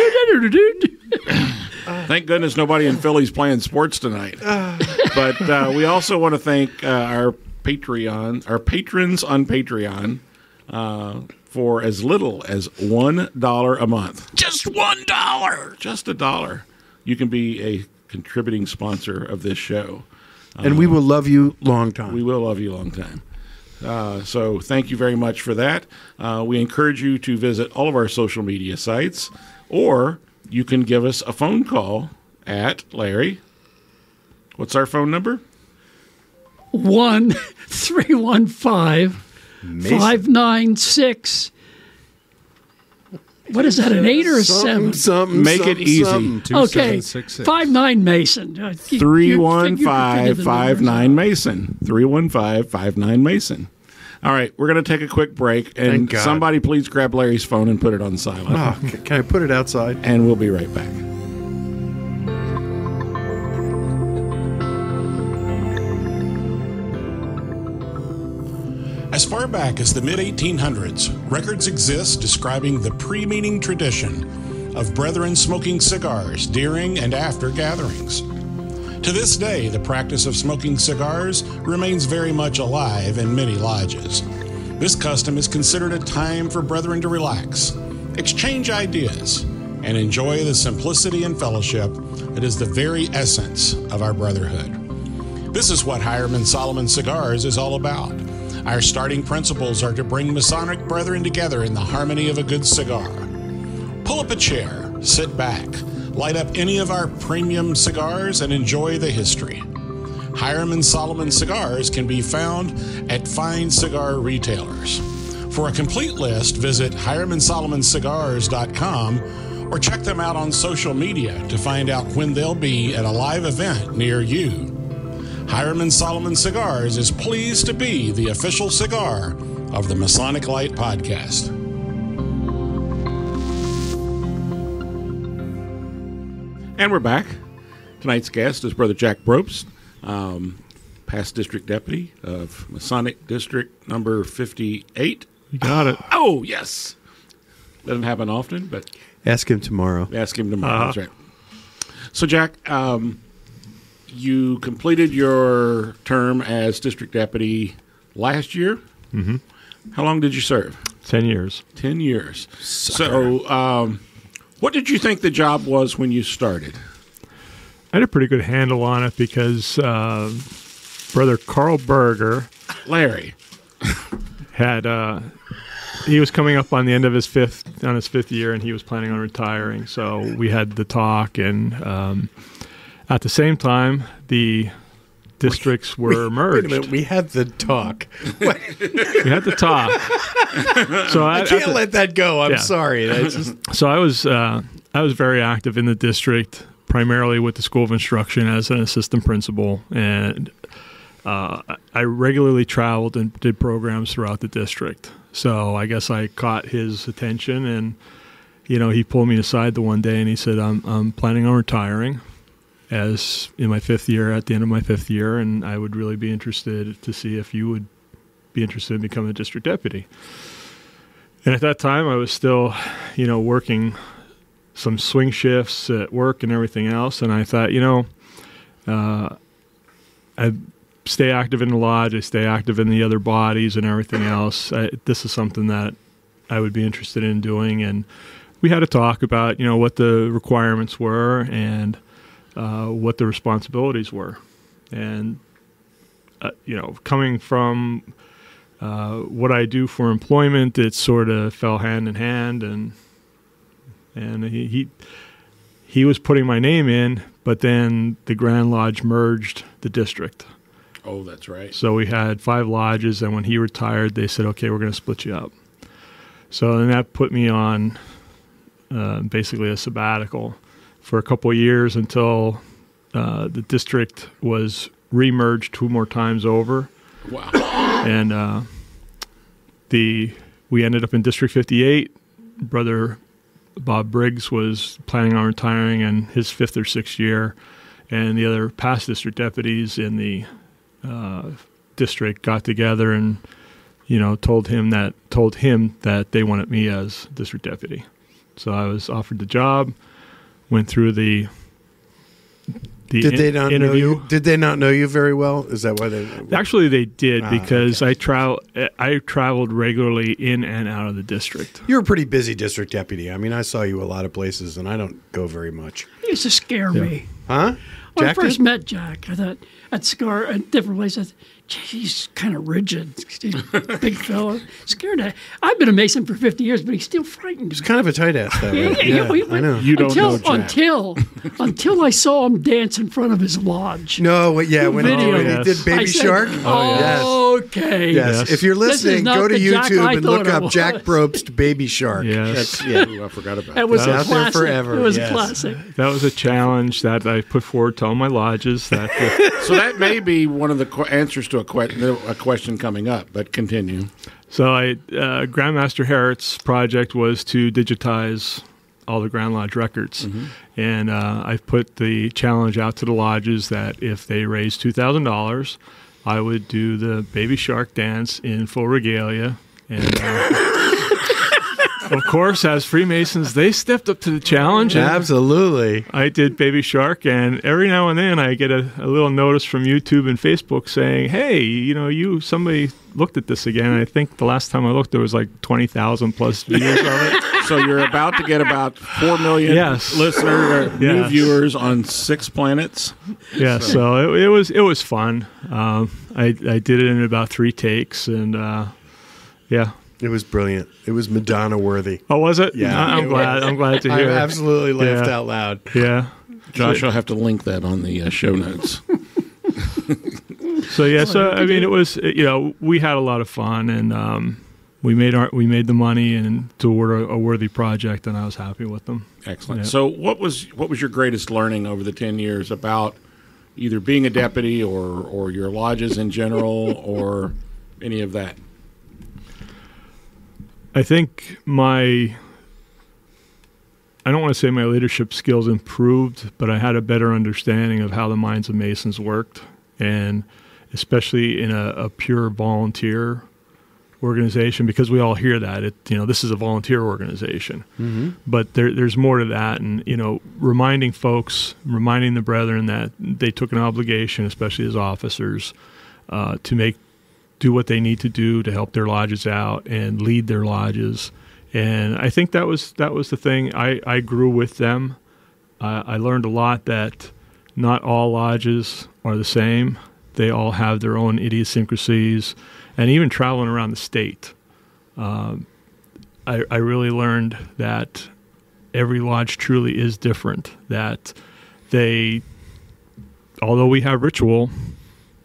Thank goodness nobody in Philly's playing sports tonight. but uh, we also want to thank uh, our Patreon, our patrons on Patreon, uh, for as little as one dollar a month. Just one dollar. Just a dollar. You can be a contributing sponsor of this show. and we will love you long time. We will love you long time. Uh, so thank you very much for that. Uh, we encourage you to visit all of our social media sites, or you can give us a phone call at Larry. What's our phone number? One three one five five nine six. What is that? An eight or a seven? something, something, Make it easy. something. Okay, 2766. five nine Mason. Uh, you- you- Three you one figure- five five numbers nine out. Mason. Three one five five nine Mason. All right, we're going to take a quick break, and Thank God. somebody please grab Larry's phone and put it on silent, Oh, can I put it outside? and we'll be right back. As far back as the mid 1800s, records exist describing the pre meeting tradition of brethren smoking cigars during and after gatherings. To this day, the practice of smoking cigars remains very much alive in many lodges. This custom is considered a time for brethren to relax, exchange ideas, and enjoy the simplicity and fellowship that is the very essence of our brotherhood. This is what Hiram Solomon Cigars is all about. Our starting principles are to bring Masonic brethren together in the harmony of a good cigar. Pull up a chair, sit back, light up any of our premium cigars, and enjoy the history. Hiram Solomon cigars can be found at fine cigar retailers. For a complete list, visit hiramandsolomoncigars.com or check them out on social media to find out when they'll be at a live event near you. Hiram Solomon Cigars is pleased to be the official cigar of the Masonic Lite Podcast. And we're back. Tonight's guest is Brother Jack Brobst, um, past district deputy of Masonic District number 58. You got it. Oh, yes. Doesn't happen often, but Ask him tomorrow. ask him tomorrow. That's right. So, Jack, um, you completed your term as district deputy last year. Mm-hmm. How long did you serve? 10 years. 10 years. So, um, what did you think the job was when you started? I had a pretty good handle on it because uh, brother Carl Berger Larry. had uh, he was coming up on the end of his fifth on his fifth year, and he was planning on retiring. So we had the talk, and um, at the same time, the districts were Wait merged. a minute. We had the talk. we had the talk. so I, I can't the- let that go. I'm Yeah. sorry. Just So I was uh, I was very active in the district, primarily with the School of Instruction as an assistant principal, and uh, I regularly traveled and did programs throughout the district. So I guess I caught his attention, and you know he pulled me aside the one day and he said, "I'm I'm planning on retiring." As in my fifth year, at the end of my fifth year, and I would really be interested to see if you would be interested in becoming a district deputy. And at that time, I was still, you know, working some swing shifts at work and everything else. And I thought, you know, uh, I stay active in the lodge, I stay active in the other bodies and everything else. I, this is something that I would be interested in doing. And we had a talk about, you know, what the requirements were and uh, what the responsibilities were. And, uh, you know, coming from uh, what I do for employment, it sort of fell hand in hand, and and he, he he was putting my name in, but then the Grand Lodge merged the district, Oh, that's right. so we had five lodges, and when he retired, they said, "Okay, we're going to split you up." So then that put me on uh, basically a sabbatical for a couple of years until uh, the district was remerged two more times over Wow. and uh, the we ended up in District 58. Brother Bob Briggs was planning on retiring in his fifth or sixth year, and the other past district deputies in the uh, district got together and you know told him that told him that they wanted me as district deputy. So I was offered the job, went through the the Did in- they not know interview. you? Did they not know you very well? Is that why they? Actually, they did Ah, because I travel. I traveled regularly in and out of the district. You're a pretty busy district deputy. I mean, I saw you a lot of places, and I don't go very much. He used to scare me. Huh? When I first did? met Jack, I thought at Scar at different places, "Gee, he's kind of rigid, he's a big fellow. Scared. of- I've been a Mason for 50 years, but he's still frightens He's kind of a tight ass that way. Yeah, yeah, we- I know. You don't until, know Jack. until until I saw him dance in front of his lodge. No, yeah, when, Video. when he did Baby said, Shark. Oh, okay. Yes. Yes. If you're listening, go to YouTube and look up. Jack Brobst Baby Shark. Yes, That's, yeah, ooh, I forgot about That was that. a Out there forever, It was yes. a classic. that was a challenge that I put forward to all my lodges. That uh, So that may be one of the qu- answers to a, que- a question coming up, but continue. so I uh, Grandmaster Harriet's project was to digitize all the Grand Lodge records, and uh, I put the challenge out to the lodges that if they raise two thousand dollars, I would do the Baby Shark dance in full regalia, and. Uh, Of course, as Freemasons, they stepped up to the challenge. Absolutely. I did Baby Shark, and every now and then I get a, a little notice from YouTube and Facebook saying, "Hey, you know, you somebody looked at this again." I think the last time I looked, there was like twenty thousand plus views of it. So you're about to get about four million Yes. listeners, or new viewers on six planets. Yeah, so it, it was it was fun. Um, I I did it in about three takes, and uh, yeah. It was brilliant. It was Madonna worthy. Oh, was it? Yeah. I, am glad. I'm glad to hear. it. absolutely laughed Yeah. out loud. Yeah. Josh, I'll have to link that on the uh, show notes. So yeah, so I mean, it was you know we had a lot of fun and um, we made our we made the money and toward a, a worthy project, and I was happy with them. Excellent. Yeah. So, what was what was your greatest learning over the ten years about either being a deputy or or your lodges in general or any of that? I think my I don't want to say my leadership skills improved, but I had a better understanding of how the minds of Masons worked, and especially in a, a pure volunteer organization, because we all hear that it you know this is a volunteer organization, but there, there's more to that, and you know reminding folks, reminding the brethren that they took an obligation, especially as officers, uh, to make do what they need to do to help their lodges out and lead their lodges. And I think that was that was the thing. I, I grew with them. Uh, I learned a lot that not all lodges are the same. They all have their own idiosyncrasies, and even traveling around the state, um, I, I really learned that every lodge truly is different. That they, although we have ritual,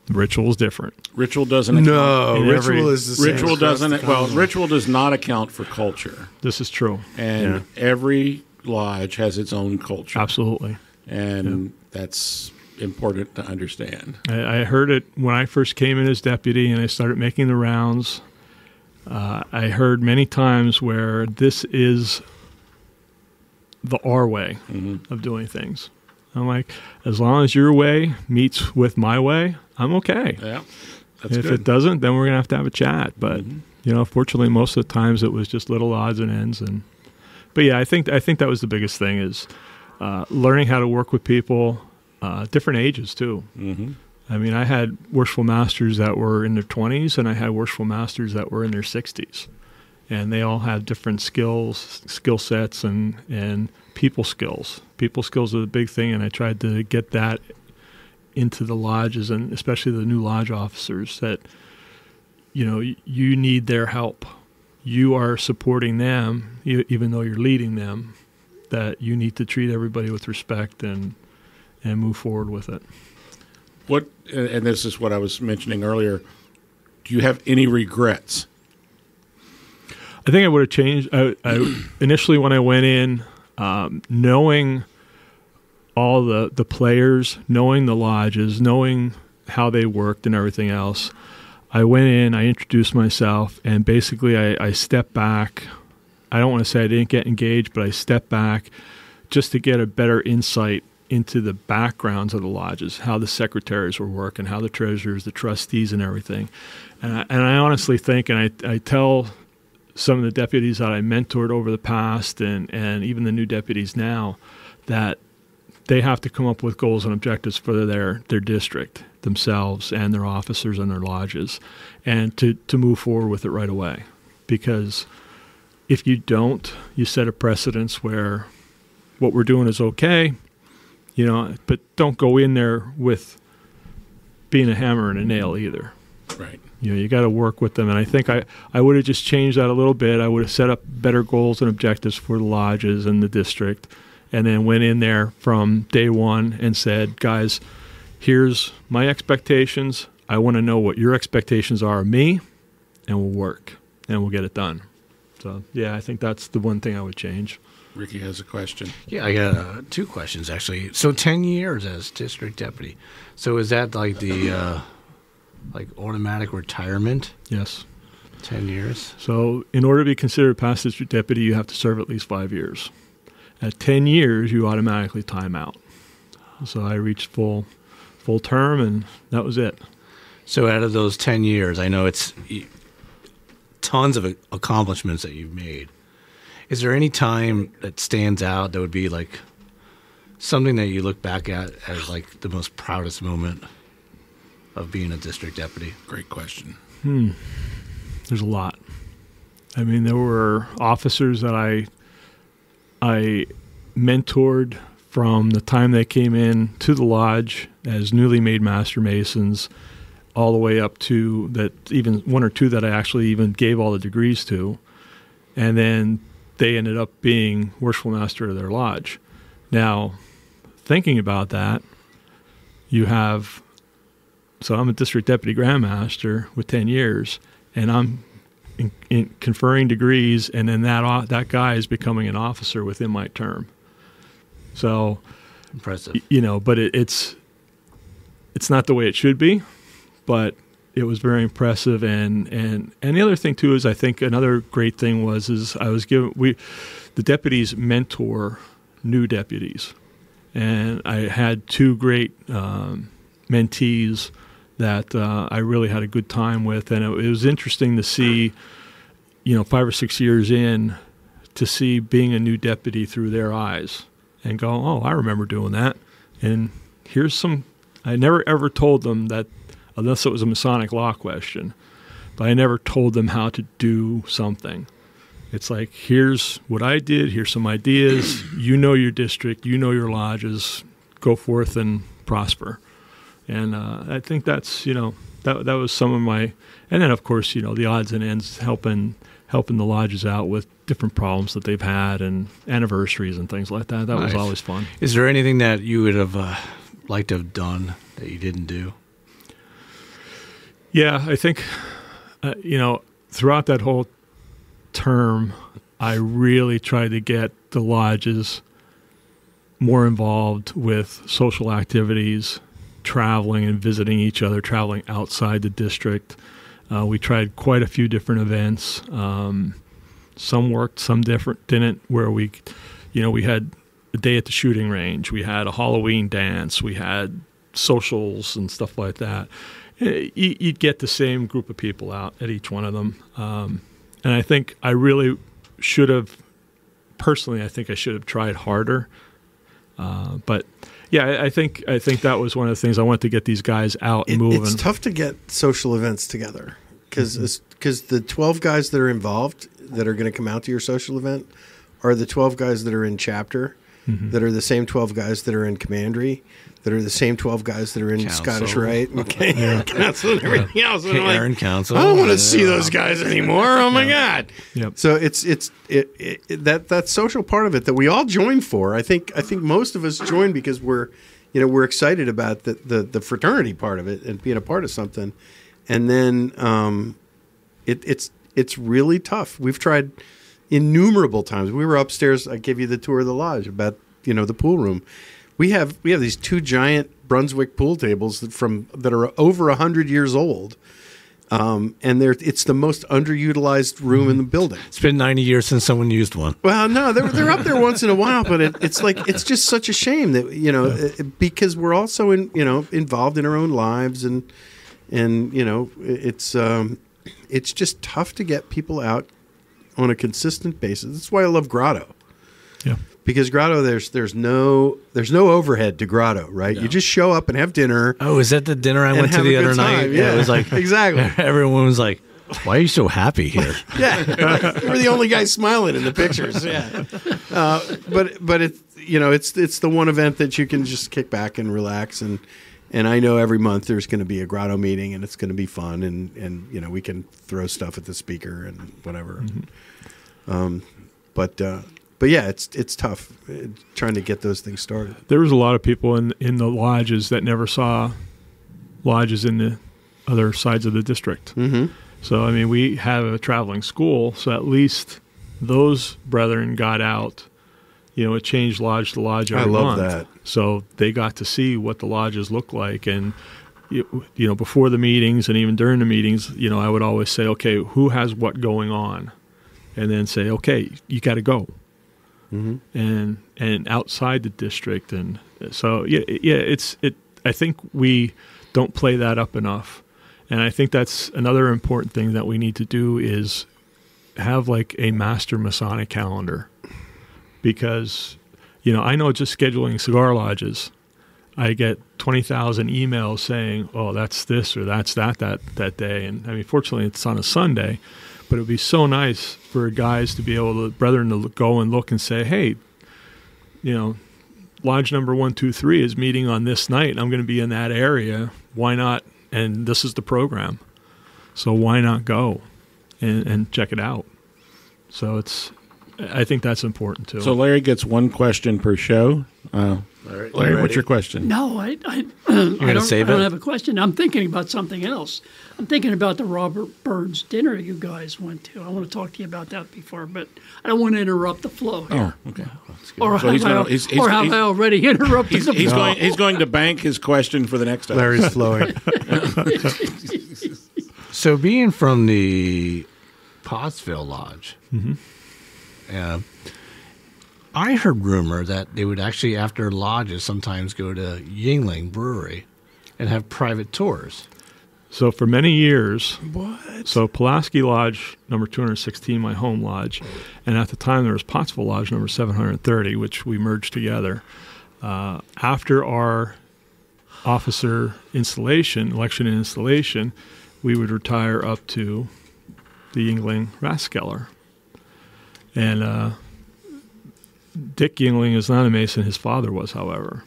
ritual is different. Ritual doesn't No, ritual every- is the same. Ritual doesn't well. Ritual does not account for culture, This is true. and every lodge has its own culture, Absolutely. and that's important to understand. I, I heard it when I first came in as deputy and I started making the rounds. Uh, I heard many times where this is the our way of doing things. I'm like, as long as your way meets with my way, I'm okay. Yeah, that's if good. it doesn't, then we're gonna have to have a chat. But you know, fortunately, most of the times it was just little odds and ends. And but yeah, I think I think that was the biggest thing is uh, learning how to work with people, uh, different ages too. Mhm. I mean, I had worshipful masters that were in their 20s, and I had worshipful masters that were in their 60s, and they all had different skills, skill sets, and and people skills. People skills are the big thing, and I tried to get that into the lodges, and especially the new lodge officers that you know you need their help. You are supporting them, even though you're leading them. That you need to treat everybody with respect and and move forward with it. What and and this is what I was mentioning earlier. Do you have any regrets? I think I would have changed. I, I, initially, when I went in, um, knowing all the the players, knowing the lodges, knowing how they worked and everything else, I went in. I introduced myself, and basically, I, I stepped back. I don't want to say I didn't get engaged, but I stepped back just to get a better insight into the backgrounds of the lodges, how the secretaries were working, how the treasurers, the trustees, and everything. And I, and I honestly think, and I, I tell some of the deputies that I mentored over the past, and, and even the new deputies now, that they have to come up with goals and objectives for their, their district themselves and their officers and their lodges, and to, to move forward with it right away. Because if you don't, you set a precedence where what we're doing is okay, you know, but don't go in there with being a hammer and a nail either. Right. You know, you got to work with them. And I think I, I would have just changed that a little bit. I would have set up better goals and objectives for the lodges and the district, and then went in there from day one and said, guys, here's my expectations. I want to know what your expectations are of me, and we'll work and we'll get it done. So, yeah, I think that's the one thing I would change. Ricky has a question. Yeah, I got uh, two questions actually. So ten years as district deputy. So is that like the uh, like automatic retirement? Yes. Ten years. So, in order to be considered past district deputy, you have to serve at least five years. At 10 years, you automatically time out. So, I reached full full term, and that was it. So out of those ten years, I know it's tons of accomplishments that you've made. Is there any time that stands out that would be like something that you look back at as like the most proudest moment of being a district deputy? Great question. Hmm. There's a lot. I mean, there were officers that I I mentored from the time they came in to the lodge as newly made master masons, all the way up to that even one or two that I actually even gave all the degrees to, and then they ended up being worshipful master of their lodge. Now, thinking about that, you have so I'm a district deputy grandmaster with 10 years, and I'm in, in conferring degrees, and then that that guy is becoming an officer within my term. So, Impressive. you know, but it, it's it's not the way it should be, but it was very impressive. And and and the other thing too is I think another great thing was is I was given we the deputies mentor new deputies, and I had two great um, mentees that uh, I really had a good time with, and it, it was interesting to see, you know, five or six years in, to see being a new deputy through their eyes, and go, oh, I remember doing that, and here's some. I never ever told them that, unless it was a Masonic law question, but I never told them how to do something. It's like, here's what I did, here's some ideas. You know your district, you know your lodges, go forth and prosper. And uh, I think that's, you know, that, that was some of my, and then of course, you know, the odds and ends helping helping the lodges out with different problems that they've had and anniversaries and things like that. That was always fun. Is there anything that you would have uh, liked to have done that you didn't do? Yeah, I think, uh, you know, throughout that whole term, I really tried to get the lodges more involved with social activities, traveling and visiting each other, traveling outside the district. Uh, we tried quite a few different events. Um, some worked, some different didn't. Where we, you know, we had a day at the shooting range. We had a Halloween dance. We had socials and stuff like that. Eh, you- You'd get the same group of people out at each one of them. Um, and I think I really should have, personally, I think I should have tried harder. Uh, but yeah, I, think I think that was one of the things I wanted to get these guys out and It- moving. It's tough to get social events together because because mm-hmm. the twelve guys that are involved that are going to come out to your social event are the twelve guys that are in chapter, Mm-hmm. that are the same twelve guys that are in commandery, that are the same twelve guys that are in Council. Scottish Rite and Ca- Council and everything else. And I'm like, Aaron Council. I don't want Yeah. to see those guys anymore. Oh my god! Yep. So it's it's it, it, it- that that social part of it that we all join for. I think I think most of us join because we're you know we're excited about the the, the fraternity part of it and being a part of something, and then um, it, it's it's really tough. We've tried innumerable times. We were upstairs. I gave you the tour of the lodge about you know the pool room. We have we have these two giant Brunswick pool tables that from that are over hundred years old, Um, and they're, it's the most underutilized room in the building. It's been 90 years since someone used one. Well, no, they're they're up there once in a while, but it, it's like it's just such a shame that you know uh, because we're also in you know involved in our own lives and and you know it's um, it's just tough to get people out on a consistent basis. That's why I love Grotto Yeah. because Grotto there's there's no there's no overhead to Grotto, right? You just show up and have dinner. Oh, is that the dinner I went to the other night? time, yeah. it was like Exactly. Everyone was like, "Why are you so happy here?" Yeah, we're the only guy smiling in the pictures. Yeah, uh, but but it's you know it's it's the one event that you can just kick back and relax and and I know every month there's going to be a grotto meeting and it's going to be fun and and you know we can throw stuff at the speaker and whatever. Um, but uh, but yeah, it's it's tough uh, trying to get those things started. There was a lot of people in in the lodges that never saw lodges in the other sides of the district. Mm-hmm. So I mean, we have a traveling school, so at least those brethren got out. You know, it changed lodge to lodge I every love month. that. So they got to see what the lodges look like, and you, you know, before the meetings and even during the meetings, you know, I would always say, okay, who has what going on, and then say, okay, you got to go. Mm-hmm. and and outside the district and so yeah yeah it's it I think we don't play that up enough. And I think that's another important thing that we need to do is have like a master Masonic calendar. Because you know I know just scheduling cigar lodges I get 20,000 emails saying oh that's this or that's that that that day. And I mean fortunately it's on a Sunday but it would be so nice for guys to be able to brethren to go and look and say hey you know lodge number one two three is meeting on this night. I'm going to be in that area. Why not? And this is the program. So why not go and, and check it out? So it's i think that's important too. So Larry gets one question per show. Uh, Larry, what's your question? No, I, I, I don't, save I don't have a question. I'm thinking about something else. I'm thinking about the Robert Burns dinner you guys went to. I want to talk to you about that before, but I don't want to interrupt the flow here. Oh, okay. or So have, he's I, gonna- he's- he's- or have he's- I already interrupted He's, the he's going. He's going to bank his question for the next episode. Larry's flowing. So, being from the Pottsville Lodge, yeah, I heard rumor that they would actually, after lodges, sometimes go to Yuengling Brewery and have private tours. So for many years, what? So Pulaski Lodge number 216, my home lodge, and at the time there was Pottsville Lodge number 730, which we merged together. Uh, after our officer installation, election and installation, we would retire up to the Yuengling Rathskeller. And uh, Dick Yuengling is not a Mason, his father was, however.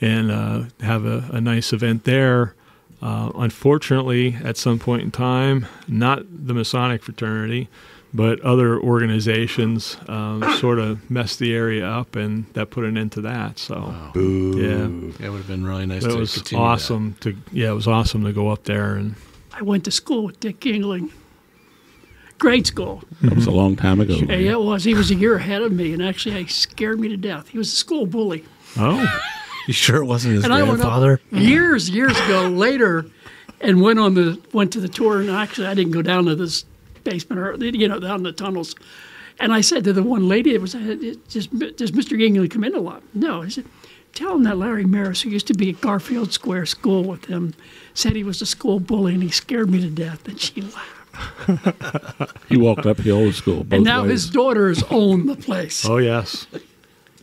And uh, have a, a nice event there. Uh, unfortunately, at some point in time, not the Masonic fraternity, but other organizations um, sort of messed the area up, and that put an end to that. So, yeah, It would have been really nice it to was continue. that. awesome to yeah, it was awesome to go up there and I went to school with Dick Yuengling. Grade school. That was a mm-hmm. long time ago. Yeah, yeah, it was. He was a year ahead of me, and actually, he scared me to death. He was a school bully. oh, You sure it wasn't his and I went grandfather? years, years ago later, and went on the went to the tour. And actually, I didn't go down to this basement or you know down the tunnels. And I said to the one lady, "It was uh, does, does Mr. Gingley come in a lot?" No, I said. Tell him that Larry Merris, who used to be at Garfield Square School with him, said he was a school bully and he scared me to death. And she laughed. He walked uphill to the old school. Both and now ways. his daughters own the place. oh yes, they're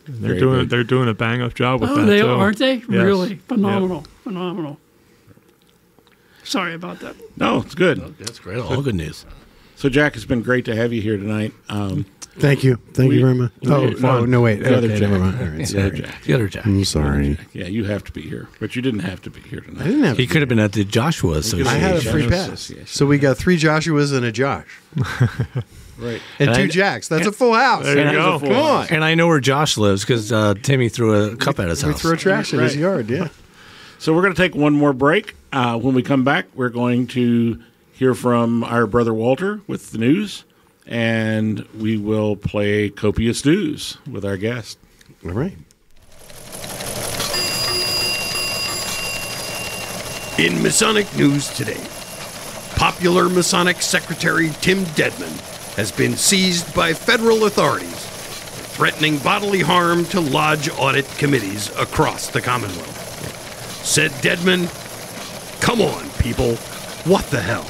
Very doing good. they're doing a bang up job with Oh, that they too. are, aren't they? Yes. Really phenomenal, phenomenal. Sorry about that. No, it's good. That's great. All good news. So Jack, it's been great to have you here tonight. Um, Thank you. Thank We- you very much. Oh, no, fun. no, wait. The other Okay, Jack. never mind. All right, The sorry. other Jack. The other Jack. I'm sorry. Yeah, you have to be here, but you didn't have to be here tonight. I tonight. didn't have. He could have been at the Joshua Association. I had a free pass. So we got three Joshuas and a Josh Right. and And two I- Jacks. That's a full house. There you And- go. Come on. And I know where Josh lives because uh, Timmy threw a cup at his We house. throw trash in his yard. Yeah. So we're going to take one more break. Uh, when we come back, we're going to hear from our brother Walter with the news, and we will play copious news with our guest. All right. In Masonic news today, popular Masonic Secretary Tim Dedman has been seized by federal authorities, threatening bodily harm to lodge audit committees across the Commonwealth. Said Dedman, Come on, people, what the hell?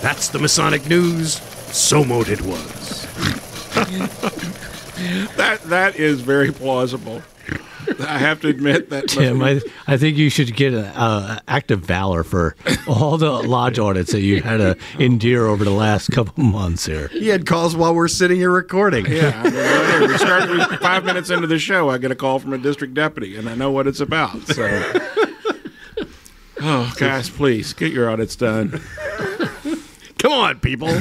That's the Masonic news. So mote it was. That that is very plausible. I have to admit that. Tim, I, I think you should get an uh, act of valor for all the lodge audits that you had to endure over the last couple months here. He had calls while we're sitting here recording. yeah, I mean, we started we- five minutes into the show. I get a call from a district deputy, and I know what it's about. So, oh, guys, please get your audits done. Come on, people.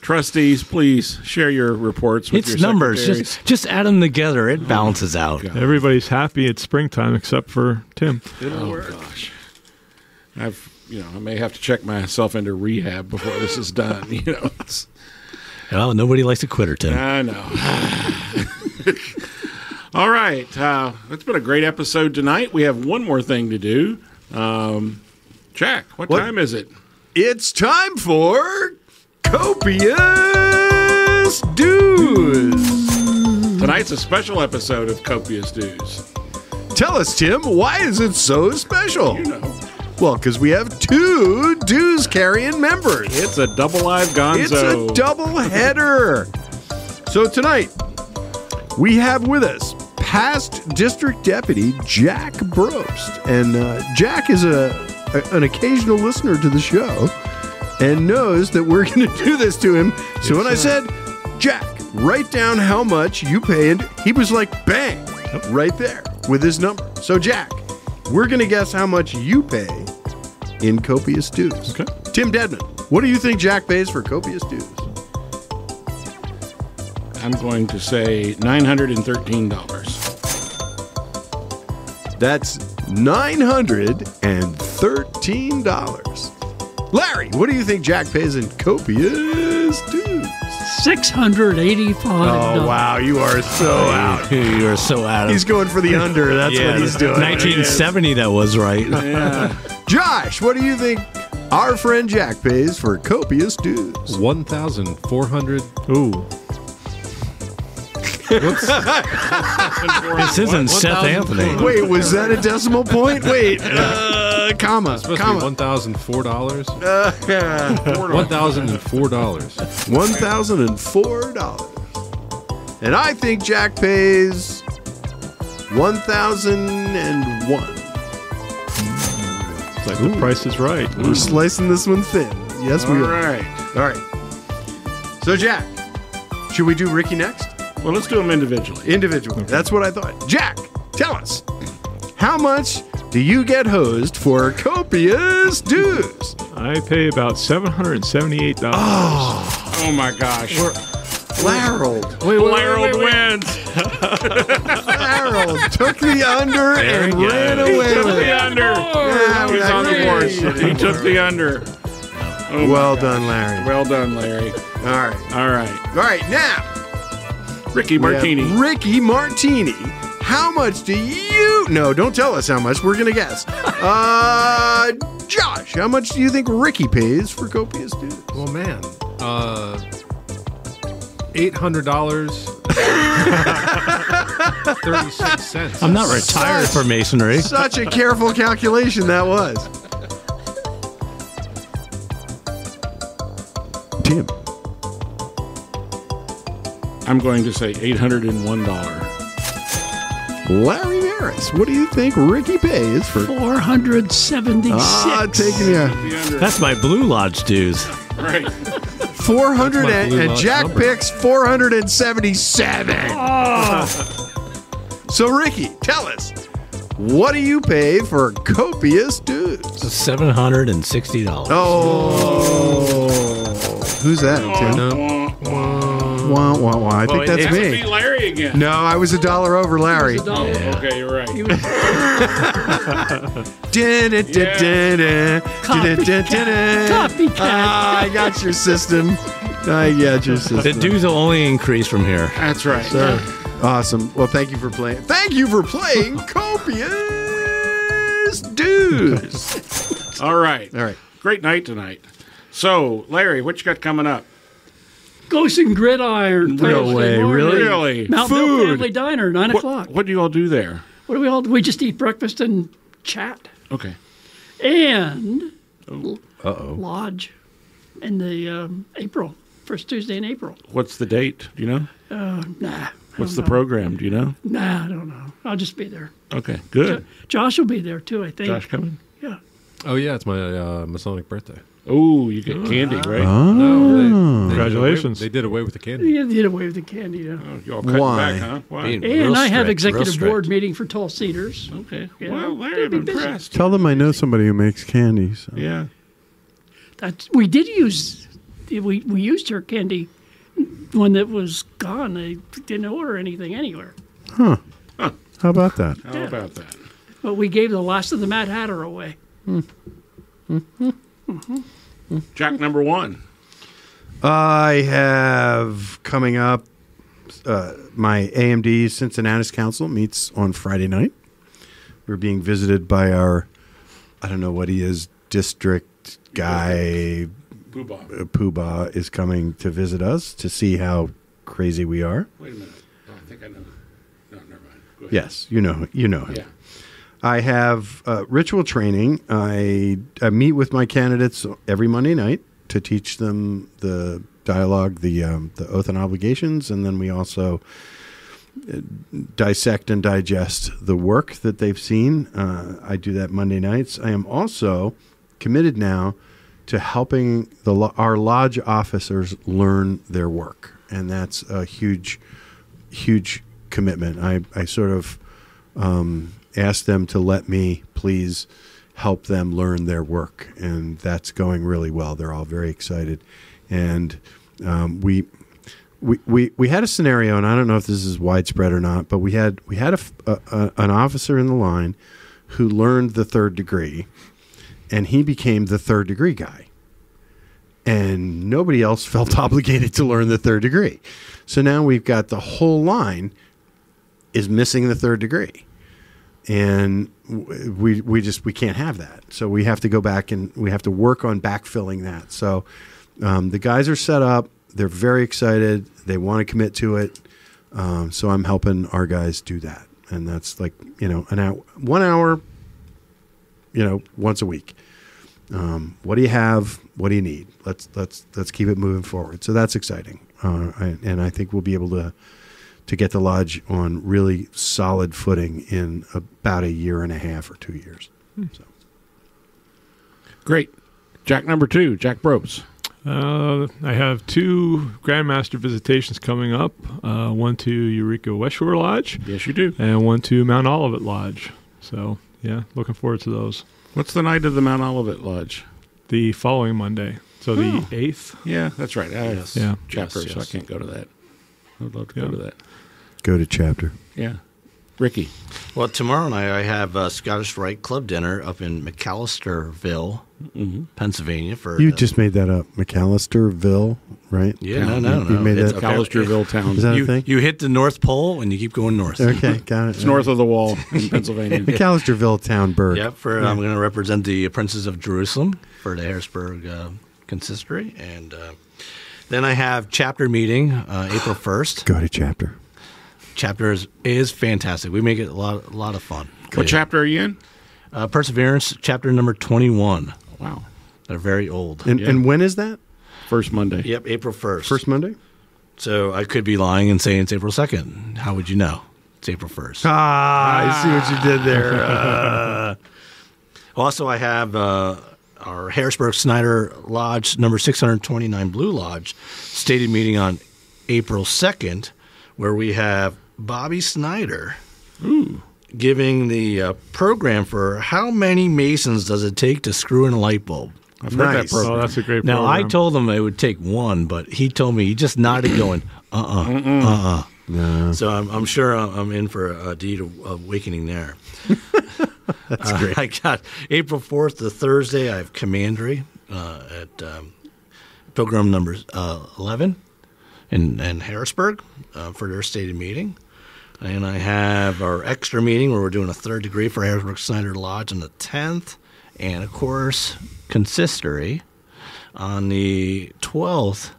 Trustees, please share your reports with It's your numbers. secretaries. Just just add them together. It balances out. Everybody's happy it's springtime except for Tim. oh gosh, I've you know I may have to check myself into rehab before this is done. You know, it's- Well, nobody likes a quitter, Tim. I know. All right, uh, it's been a great episode tonight. We have one more thing to do. Um, Jack, what, What? time is it? It's time for Copious Dues. Tonight's a special episode of Copious Dues. Tell us, Tim, why is it so special? You know, Well, because we have two dues carrying members. it's a double live Gonzo. It's a double header. So tonight, we have with us past district deputy Jack Brost. And uh, Jack is a, a- an occasional listener to the show and knows that we're going to do this to him. So when I said, Jack, write down how much you pay, and he was like, bang, right there with his number. So, Jack, we're going to guess how much you pay in copious dues. Okay. Tim Dedman, what do you think Jack pays for copious dues? I'm going to say $913. That's $913. Larry, what do you think Jack pays in copious dues? Six hundred eighty-five. Oh, wow, you are so oh, out. you are so out of He's going for the under. That's yeah, what he's doing. 1970, that was right. Josh, what do you think our friend Jack pays for copious dues? One thousand four hundred. Ooh. This isn't Seth Anthony. Wait, was that a decimal point? Wait, uh, comma, Supposed comma. one thousand four dollars. Uh, One thousand and four dollars. One thousand and four dollars. And I think Jack pays one thousand and one. It's like the price is right. We're slicing this one thin. Yes, we All are. right. All right. So, Jack, should we do Ricky next? Well, let's do them individually. Individually. That's what I thought. Jack, tell us how much do you get hosed for copious dues? I pay about seven hundred and seventy-eight dollars. Oh oh my gosh. We're Larold. Larold wins. Larold took the under and ran go. away took with the it. under. Yeah, He's on the hey. board. He took the under. Oh Well done, Larry. Well done, Larry. All right. All right. All right, now Ricky Martini. Ricky Martini. How much do you? No, don't tell us how much. We're gonna guess. Uh, Josh, how much do you think Ricky pays for copious dues? Well, man, uh, eight hundred dollars. Thirty-six cents. I'm not retired for masonry. Such a careful calculation that was. Tim, I'm going to say $801. Larry Merris, what do you think Ricky pays for? Four hundred seventy-six. Ah, taking you. That's my Blue Lodge dues. right. four hundred my and, blue and lodge Jack number. picks four hundred and seventy-seven. So Ricky, tell us, what do you pay for copious dues? Seven hundred and sixty dollars. Oh, who's that? Tim? Wah, wah, wah. I think it- that's That would be me. Larry again. No, I was a dollar over Larry. Okay, you're right. Da-da-da-da-da. Da-da-da-da-da. Copycat. Ah, I got your system. I got your system. The dues will only increase from here. That's right. Awesome. Well, thank you for playing. Thank you for playing copious dudes. All right. All right. Great night tonight. So, Larry, what you got coming up? Goose and Gridiron. No Thursday way, morning. really? Really? Mount Bill Food. Family Diner, 9 What, o'clock. what do you all do there? What do we all do? We just eat breakfast and chat. Okay. And Uh-oh. Lodge in the um, April, first Tuesday in April. What's the date? Do you know? Uh, nah. What's the know. program? Do you know? Nah, I don't know. I'll just be there. Okay, good. Jo- Josh will be there too, I think. Josh coming? Yeah. Oh yeah, it's my uh, Masonic birthday. Oh, you get candy, right? No, they- they did away- Congratulations. They did away with the candy. You did away with the candy, yeah. you all cutting Why? back, huh? Why? Being And real I have strict, executive real board meeting for Tall Cedars. Okay. Yeah. Well, Larry, I'm It'll be busy. impressed. Tell them I know somebody who makes candy. So. Yeah. That we did use, we we used her candy when it was gone. They didn't order anything anywhere, Huh. How about that? How about that? but we gave the last of the Mad Hatter away. Jack number one. I have coming up. Uh, my AMD Cincinnati Council meets on Friday night. We're being visited by our, I don't know what he is, district guy. Poobah. Uh, Poobah is coming to visit us to see how crazy we are. Wait a minute. Oh, I think I know. No, never mind. Go ahead. Yes, you know, you know him. Yeah. I have uh, ritual training. I, I meet with my candidates every Monday night to teach them the dialogue, the um, the oath and obligations, and then we also uh, dissect and digest the work that they've seen. Uh, I do that Monday nights. I am also committed now to helping the our lodge officers learn their work, and that's a huge, huge commitment. I I sort of um, asked them to let me please help them learn their work, and that's going really well. They're all very excited, and um, we. We, we, we had a scenario, and I don't know if this is widespread or not, but we had we had a, a- a- an officer in the line who learned the third degree, and he became the third degree guy and nobody else felt obligated to learn the third degree. So now we've got the whole line is missing the third degree. And we we just we can't have that. So we have to go back and we have to work on backfilling that. So um, the guys are set up. They're very excited. They want to commit to it. Um, so I'm helping our guys do that, and that's like you know an hour, one hour, you know, once a week. Um, what do you have? What do you need? Let's let's let's keep it moving forward. So that's exciting, uh, I, and I think we'll be able to to get the lodge on really solid footing in about a year and a half or two years. So Great. Jack number two. Jack Brobst. Uh, I have two Grandmaster visitations coming up. Uh, one to Eureka West Shore Lodge. Yes, you do. And one to Mount Olivet Lodge. So yeah, looking forward to those. What's the night of the Mount Olivet Lodge? The following Monday, so the Oh. eighth. Yeah, that's right. I Yes. Yeah. chapter, Yes, so I can't go to that. I'd love to go to that. Go to chapter. Yeah. Ricky. Well, tomorrow night I have a Scottish Rite Club dinner up in McAllisterville, Pennsylvania. For You uh, just made that up, McAllisterville, right? yeah, no, no, You- no. you made It's that- okay. Callisterville town. Is that you, a thing? you hit the North Pole and you keep going north. okay, got it. It's north of the wall in Pennsylvania. McAllisterville Town Bird. Yep. For I'm going to represent the Princes of Jerusalem for the Harrisburg uh, consistory, and uh, then I have chapter meeting uh, April first. Go to chapter. Chapter is, is fantastic. We make it a lot, a lot of fun. What chapter are you in? Uh, Perseverance, chapter number twenty-one. Wow. They're very old. And, Yeah. and when is that? First Monday. Yep, April first. First Monday? So I could be lying and saying it's April second. How would you know? It's April first. Ah, I see what you did there. Uh, Also, I have uh, our Harrisburg Snyder Lodge, number 629 Blue Lodge, stated meeting on April 2nd, where we have Bobby Snyder giving the uh, program for how many masons does it take to screw in a light bulb. I've heard that program. Oh, that's a great. Now, I told him it would take one, but he told me he just nodded, going, "Uh, uh-uh, uh, uh, no. So I'm, I'm sure I'm I'm in for a deed of awakening there. That's great. I got April 4th, the Thursday. I have Commandery uh, at um, Pilgrim number uh, 11 in, in Harrisburg uh, for their stated meeting. And I have our extra meeting where we're doing a third degree for Harrisburg Snyder Lodge on the 10th. And of course, consistory on the 12th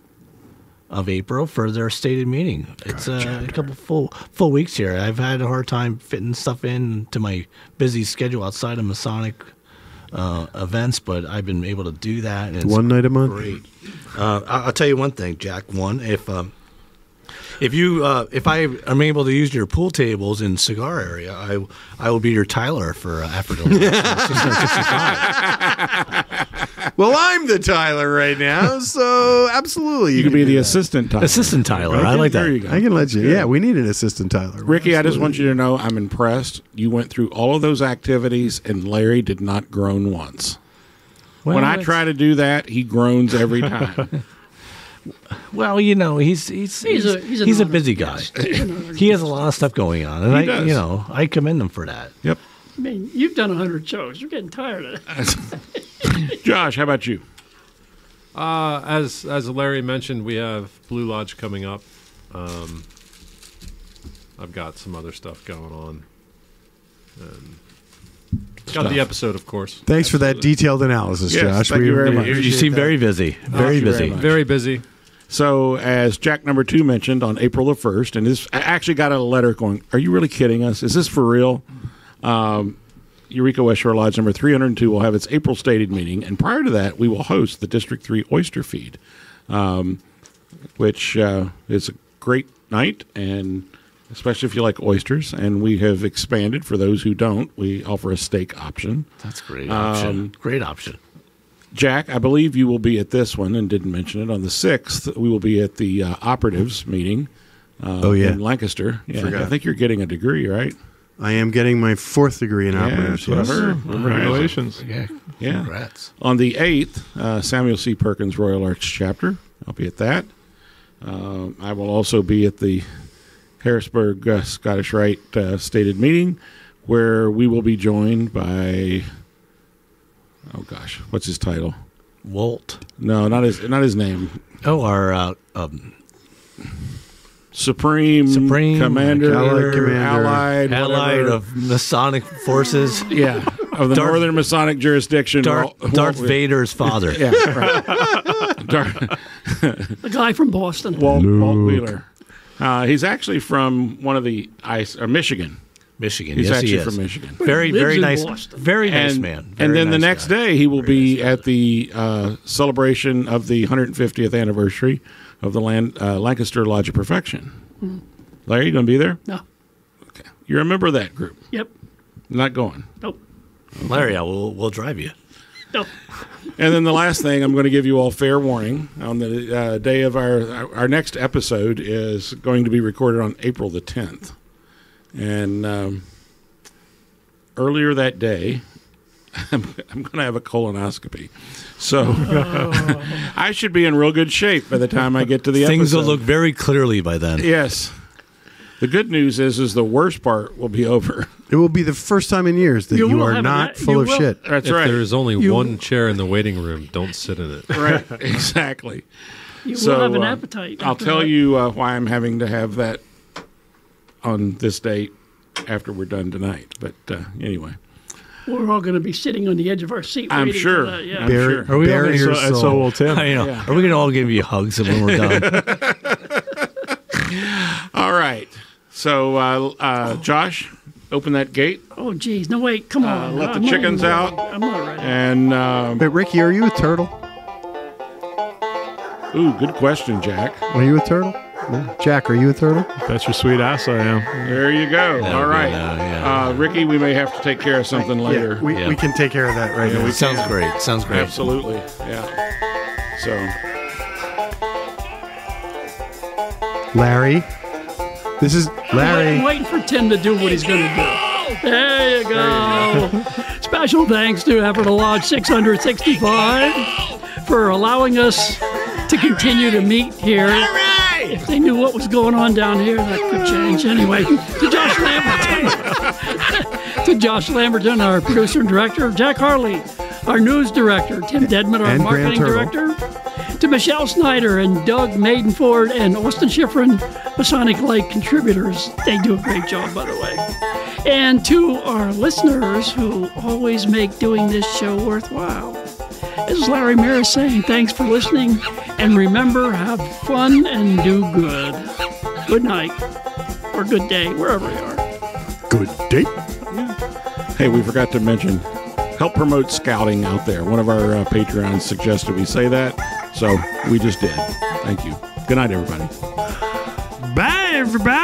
of April for their stated meeting. It's uh, a couple full full weeks here. I've had a hard time fitting stuff in to my busy schedule outside of Masonic uh, events, but I've been able to do that. One night a month? Great. Uh, I- I'll tell you one thing, Jack. One, if um, if you uh, if I am able to use your pool tables in cigar area, I I will be your Tyler for uh, after the 665. Well, I'm the Tyler right now, so absolutely. You could be can the that. assistant Tyler. Assistant Tyler. I Okay, like there that. you go. I can let you. Yeah, we need an assistant Tyler. Ricky, I just want you to know I'm impressed. You went through all of those activities, and Larry did not groan once. when I try to do that, he groans every time. Well, you know, he's he's He's he's, a- he's he's, a busy guy. he has a lot of stuff going on, and He I does. you know I commend him for that. yep. I mean, you've done 100 shows. You're getting tired of it. Josh, how about you? Uh, as as Larry mentioned, we have Blue Lodge coming up. Um, I've got some other stuff going on. And got the episode, of course. Thanks for that detailed analysis, Yes, Josh. thank you very much. You seem that. very busy, very you very busy. much. Very busy. So, as Jack number two mentioned on April the 1st, and this, I actually got a letter going, Are you really kidding us? Is this for real? Um, Eureka West Shore Lodge number 302 will have its April stated meeting, and prior to that, we will host the District 3 Oyster Feed, um, which uh, is a great night, and especially if you like oysters. And we have expanded for those who don't. We offer a steak option. That's a great option. Um, great option. Jack, I believe you will be at this one and didn't mention it. On the 6th, we will be at the uh, operatives meeting uh, Oh, yeah. in Lancaster. Yeah, Forgot. I think you're getting a degree, right? I am getting my fourth degree in Yeah, operatives. that's what I yes. heard. Congratulations. Yeah, Yeah. congrats. On the 8th, uh, Samuel C. Perkins Royal Arch Chapter. I'll be at that. Uh, I will also be at the Harrisburg uh, Scottish Rite uh, stated meeting where we will be joined by, oh gosh, what's his title? Walt. No, not his, not his name. Oh, our uh, um, Supreme, Supreme Commander, Allied Commander. Allied, allied of Masonic forces, yeah, of the Darth- Northern Masonic jurisdiction. Darth, Walt- Darth Walt- Vader's father. Yeah, right. Darth, The guy from Boston. Walt, Walt Wheeler. Uh, he's actually from one of the ice or Michigan. Michigan. He's yes, actually he is. from Michigan. Very, very nice. Boston. Very nice and, man. and Very then the next guy. day he will be at the uh, celebration of the 150th anniversary of the land, uh, Lancaster Lodge of Perfection. Hmm. Larry, you going to be there? No. Okay. You're a member of that group. Yep. Not going. Nope. Larry, I will we'll drive you. Nope. And then the last thing, I'm going to give you all fair warning. On the uh, day of our, our our next episode is going to be recorded on April the 10th, and um, earlier that day, I'm, I'm going to have a colonoscopy, so I should be in real good shape by the time I get to the Things episode. will look very clearly by then. yes. The good news is, is the worst part will be over. It will be the first time in years that You you, are not an- full of will- shit. That's if right. there's only You- one chair in the waiting room, don't sit in it. Right. exactly. You So, will have an uh, appetite. I'll tell that. you uh, why I'm having to have that on this date after we're done tonight. But uh, anyway, We're all going to be sitting on the edge of our seat. I'm sure. that, yeah. I'm sure. Are we bury and your so, and so soul. will Tim. I know. Yeah. Are we going to all give you hugs when we're done? All right. So, uh, uh, Josh, open that gate Oh, geez. No, wait. Come on. Uh, let the I'm not chickens even- out. I'm not ready. and. Um, Hey, Ricky, are you a turtle? ooh, good question, Jack. Are you a turtle? No. Jack, are you a turtle? That's your sweet ass I am. There you go. All right. yeah, yeah. Uh, Ricky, we may have to take care of something later. Yeah, we, Yeah. we can take care of that right now. Sounds great. Sounds great. Absolutely. Yeah. So, Larry, this is I'm Larry. waiting for Tim to do what he's going to do. There you go. Special thanks to Effort Lodge 665 for allowing us to continue to meet here. If they knew what was going on down here, that could change. Anyway, to Josh Lamberton, to Josh Lamberton, our producer and director, Jack Harley, our news director, Tim Dedman, our And marketing director, to Michelle Snyder and Doug Maidenford and Austin Schifrin, Masonic Lite contributors. They do a great job, by the way. And to our listeners who always make doing this show worthwhile. This is Larry Merris saying thanks for listening. And remember, have fun and do good. Good night or good day, wherever you are. Good day. Yeah. Hey, we forgot to mention help promote scouting out there. One of our uh, Patreons suggested we say that, so we just did. Thank you. Good night, everybody. Bye, everybody.